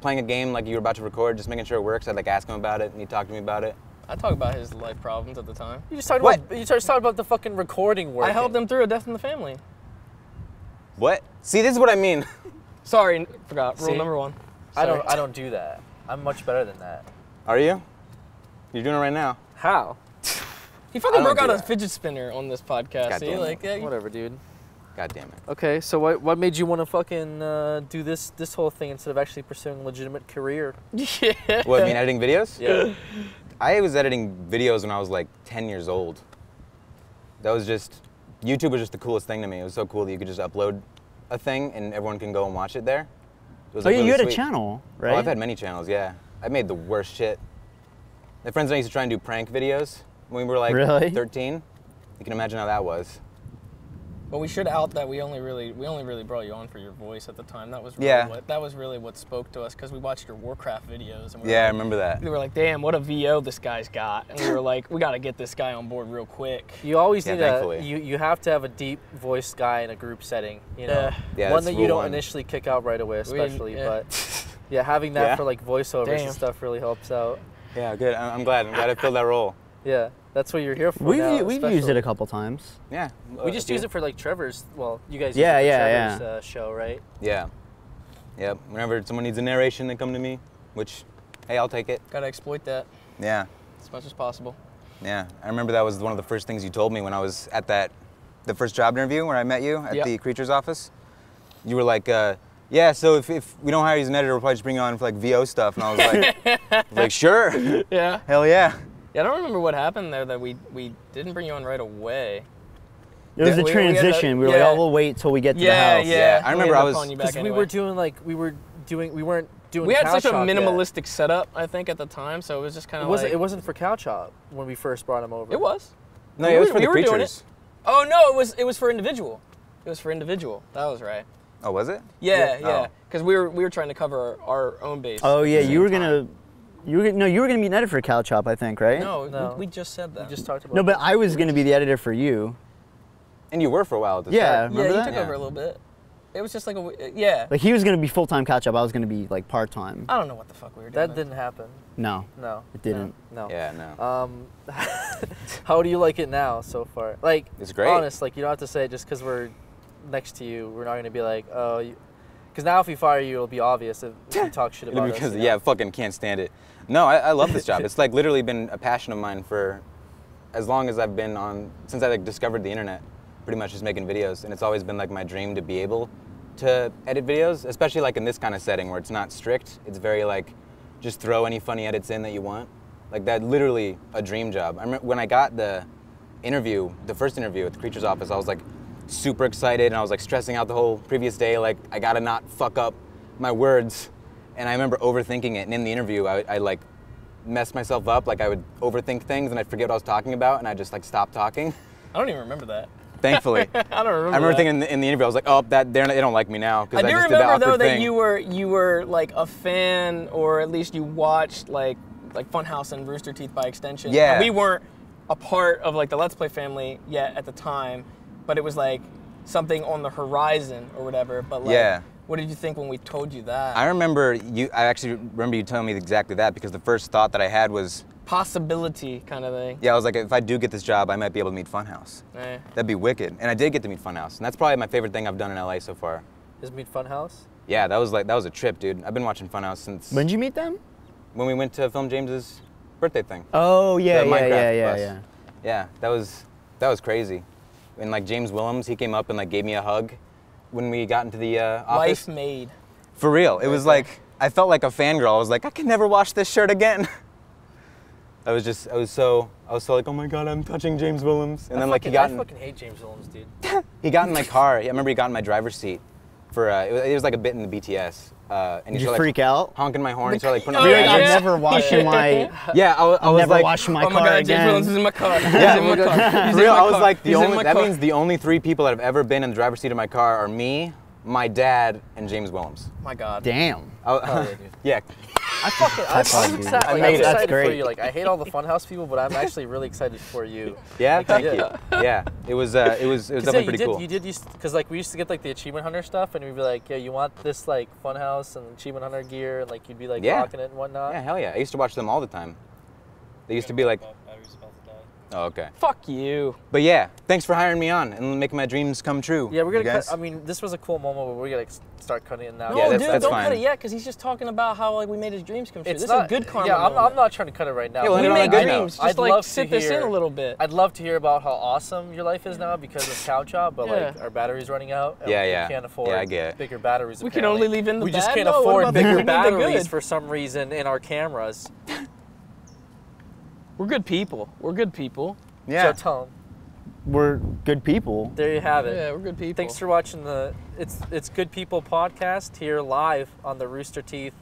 playing a game, like you were about to record, just making sure it works, I'd like ask him about it, and he'd talk to me about it. I talk about his life problems at the time. You just talked What? about. You just talked about the fucking recording work. I helped him through a death in the family. What? See, this is what I mean. [laughs] Sorry, forgot. Rule See? number one. I don't. I don't do that. I'm much better than that. Are you? You're doing it right now. How? [laughs] He fucking broke out do a fidget spinner on this podcast. God See, damn it. like, yeah, Whatever, dude. God damn it. Okay, so what what made you want to fucking uh, do this this whole thing instead of actually pursuing a legitimate career? [laughs] yeah. What, I mean editing videos? Yeah. I was editing videos when I was like 10 years old. That was just, YouTube was just the coolest thing to me. It was so cool that you could just upload a thing and everyone can go and watch it there. It was, Oh, like, yeah, you really had a channel, right? Oh, I've had many channels, yeah. I made the worst shit. My friends and I used to try and do prank videos when we were like Really? 13. You can imagine how that was. But we should out that we only really we only really brought you on for your voice at the time. That was really Yeah. what that was really what spoke to us because we watched your Warcraft videos and we Yeah, I remember that. we were like, damn, what a VO this guy's got, and we were like, we got to get this guy on board real quick. You always Yeah, need a thankfully. you you have to have a deep voiced guy in a group setting. You know, Yeah. Yeah, one that you don't one. initially kick out right away, We especially. yeah. But [laughs] yeah, having that Yeah? for like voiceovers Damn. and stuff really helps out. Yeah, good. I- I'm glad. I'm glad I filled that role. Yeah, that's what you're here for. We've, now, we've used it a couple times. Yeah. We just use it for like Trevor's. Well, you guys. Yeah, use it for yeah, Trevor's, Uh, show, right? Yeah. Yep. Whenever someone needs a narration, they come to me, which, hey, I'll take it. Got to exploit that Yeah. as much as possible. Yeah. I remember that was one of the first things you told me when I was at that, the first job interview where I met you at Yep. the Creatures office. You were like, uh, yeah, so if, if we don't hire you as an editor, we'll probably just bring you on for like VO stuff. And I was like, [laughs] like, sure. Yeah. Hell yeah. Yeah, I don't remember what happened there that we we didn't bring you on right away. It was Yeah, a we- we had a- transition. We were yeah. like, oh, we'll wait till we get to Yeah, the house. yeah. Yeah, I remember I was- calling you back Because we were doing like we were doing we weren't doing. We had such a Hop yet. minimalistic setup, I think, at the time, so it was just kind It of wasn't. like It wasn't for Cow Chop when we first brought him over. It was. No, We it was were- for we the were creatures. Oh no, it was it was for individual. It was for individual. That was right. Oh, was it? Yeah, Yeah. yeah. Oh. Because we were we were trying to cover our, our own base. Oh yeah, you were time. gonna, you were gonna, no, you were gonna be an editor for Cow Chop, I think, right? No, No. We, we just said that. We just talked about. No, but I was gonna be the editor for you. And you were for a while at the Yeah. start. yeah, Remember you that? took Yeah. over a little bit. It was just like a yeah. Like he was gonna be full time Cow Chop. I was gonna be like part time. I don't know what the fuck we were doing. that didn't happen. No, No, it didn't. No. Yeah, no. Um, [laughs] how do you like it now so far? Like, It's great. Honest, like you don't have to say it just because we're next to you. We're not gonna be like, oh, because now if we fire you, it'll be obvious if, if you talk shit about because us. you know? yeah, fucking can't stand it. No, I, I love this job. [laughs] It's like literally been a passion of mine for as long as I've been on since I like discovered the internet. Pretty much just making videos, and it's always been like my dream to be able to edit videos, especially like in this kind of setting where it's not strict. It's very like just throw any funny edits in that you want. Like that, literally a dream job. I remember when I got the interview, the first interview at the Creatures office, I was like super excited and I was like stressing out the whole previous day. Like I gotta not fuck up my words. And I remember overthinking it. And in the interview, I, I like messed myself up. Like I would overthink things and I'd forget what I was talking about and I'd just like stop talking. I don't even remember that. Thankfully, [laughs] I don't remember. I remember that. thinking in the, in the interview, I was like, oh, that they don't like me now because I I, do just did that remember though awkward that you were you were like a fan, or at least you watched like like Funhouse and Rooster Teeth by extension. Yeah. And we weren't a part of like the Let's Play family yet at the time, but it was like something on the horizon or whatever. But like, Yeah. What did you think when we told you that? I remember you. I actually remember you telling me exactly that because the first thought that I had was, Possibility kind of thing. yeah, I was like, if I do get this job, I might be able to meet Funhouse. Eh. That'd be wicked. And I did get to meet Funhouse, and that's probably my favorite thing I've done in LA so far. Is Meet Funhouse? Yeah, that was like that was a trip, dude. I've been watching Funhouse since When did you meet them? when we went to film James's birthday thing. Oh yeah, The yeah, Minecraft yeah, yeah, bus. yeah. Yeah, that was that was crazy. And like James Willems, he came up and like gave me a hug when we got into the uh, office. Life made. For real, it was like I felt like a fangirl. I was like, I can never wash this shirt again. [laughs] I was just, I was so, I was so like, oh my god, I'm touching James Willems. And I then like he fucking- got, I in, fucking hate James Willems, dude. [laughs] he got in my car. I remember he got in my driver's seat for, uh, it, was, it was like a bit in the BTS. Uh, and he Did you started, freak like, out? honking my horn. He started like putting Oh, on like, yeah. I'm gadgets. never washing [laughs] my, Yeah, I, was- I was never like, washing my oh my car god, James again. Willems is in my car. He's [laughs] Yeah, in my car. He's For in real, my I was car. like, the He's only, that car. means the only three people that have ever been in the driver's seat of my car are me, my dad, and James Willems. my god. Damn. I, yeah, [laughs] dude. yeah, I fucking, I, High five, I'm excited, like, I'm excited for you. Like, I hate all the Funhouse people, but I'm actually really excited for you. [laughs] yeah, thank yeah. you. Yeah, it was, uh, it was, it was [laughs] yeah, definitely you pretty did, cool. You did used because like we used to get like the achievement hunter stuff, and we'd be like, yeah, you want this like Funhouse and achievement hunter gear, and like you'd be like Yeah. rocking it and whatnot. Yeah, hell yeah. I used to watch them all the time. They used to be like, Battery's about to die. Oh, okay. Fuck you. But yeah, thanks for hiring me on and making my dreams come true. Yeah, we're gonna cut. I mean, this was a cool moment, but we're gonna s- start cutting it now. No, Yeah, that's- dude, that's don't fine. cut it yet, because he's just talking about how like we made his dreams come true. It's this not is a good karma. Yeah, I'm. I'm not trying to cut it right now. Yeah, well, We end it on made a good note. dreams. I'd Just like love to sit this in hear- a little bit. I'd love to hear about how awesome your life is now because of Cow Chop, but like our battery's running out. And Yeah, we yeah. can't afford Yeah, I get bigger batteries. We can only leave in the We just can't No, afford bigger batteries for some reason in our cameras. [laughs] We're good people. We're good people. yeah. So tell 'em. We're good people. There you have it. Yeah, we're good people. Thanks for watching the it's it's Good People podcast here live on the Rooster Teeth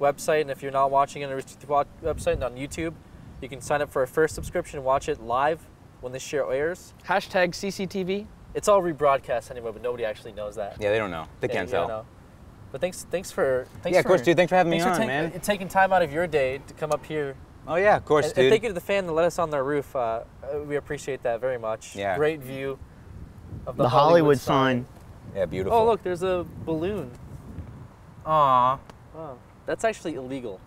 website. And if you're not watching it on the Rooster Teeth website and on YouTube, you can sign up for a first subscription and watch it live when this show airs. Hashtag CCTV. It's all rebroadcast anyway, but nobody actually knows that. Yeah, they don't know. They Yeah, can't you don't tell. know. But thanks, thanks for thanks Yeah, of for, course, dude. Thanks for having me thanks for on, man. taking time out of your day to come up here. Oh yeah, of course, And, dude. and thank you to the fan that let us on their roof. Uh, uh, we appreciate that very much. Yeah. Great view of the, The Hollywood sign. Yeah, beautiful. Oh look, there's a balloon. Aw. Wow, that's actually illegal.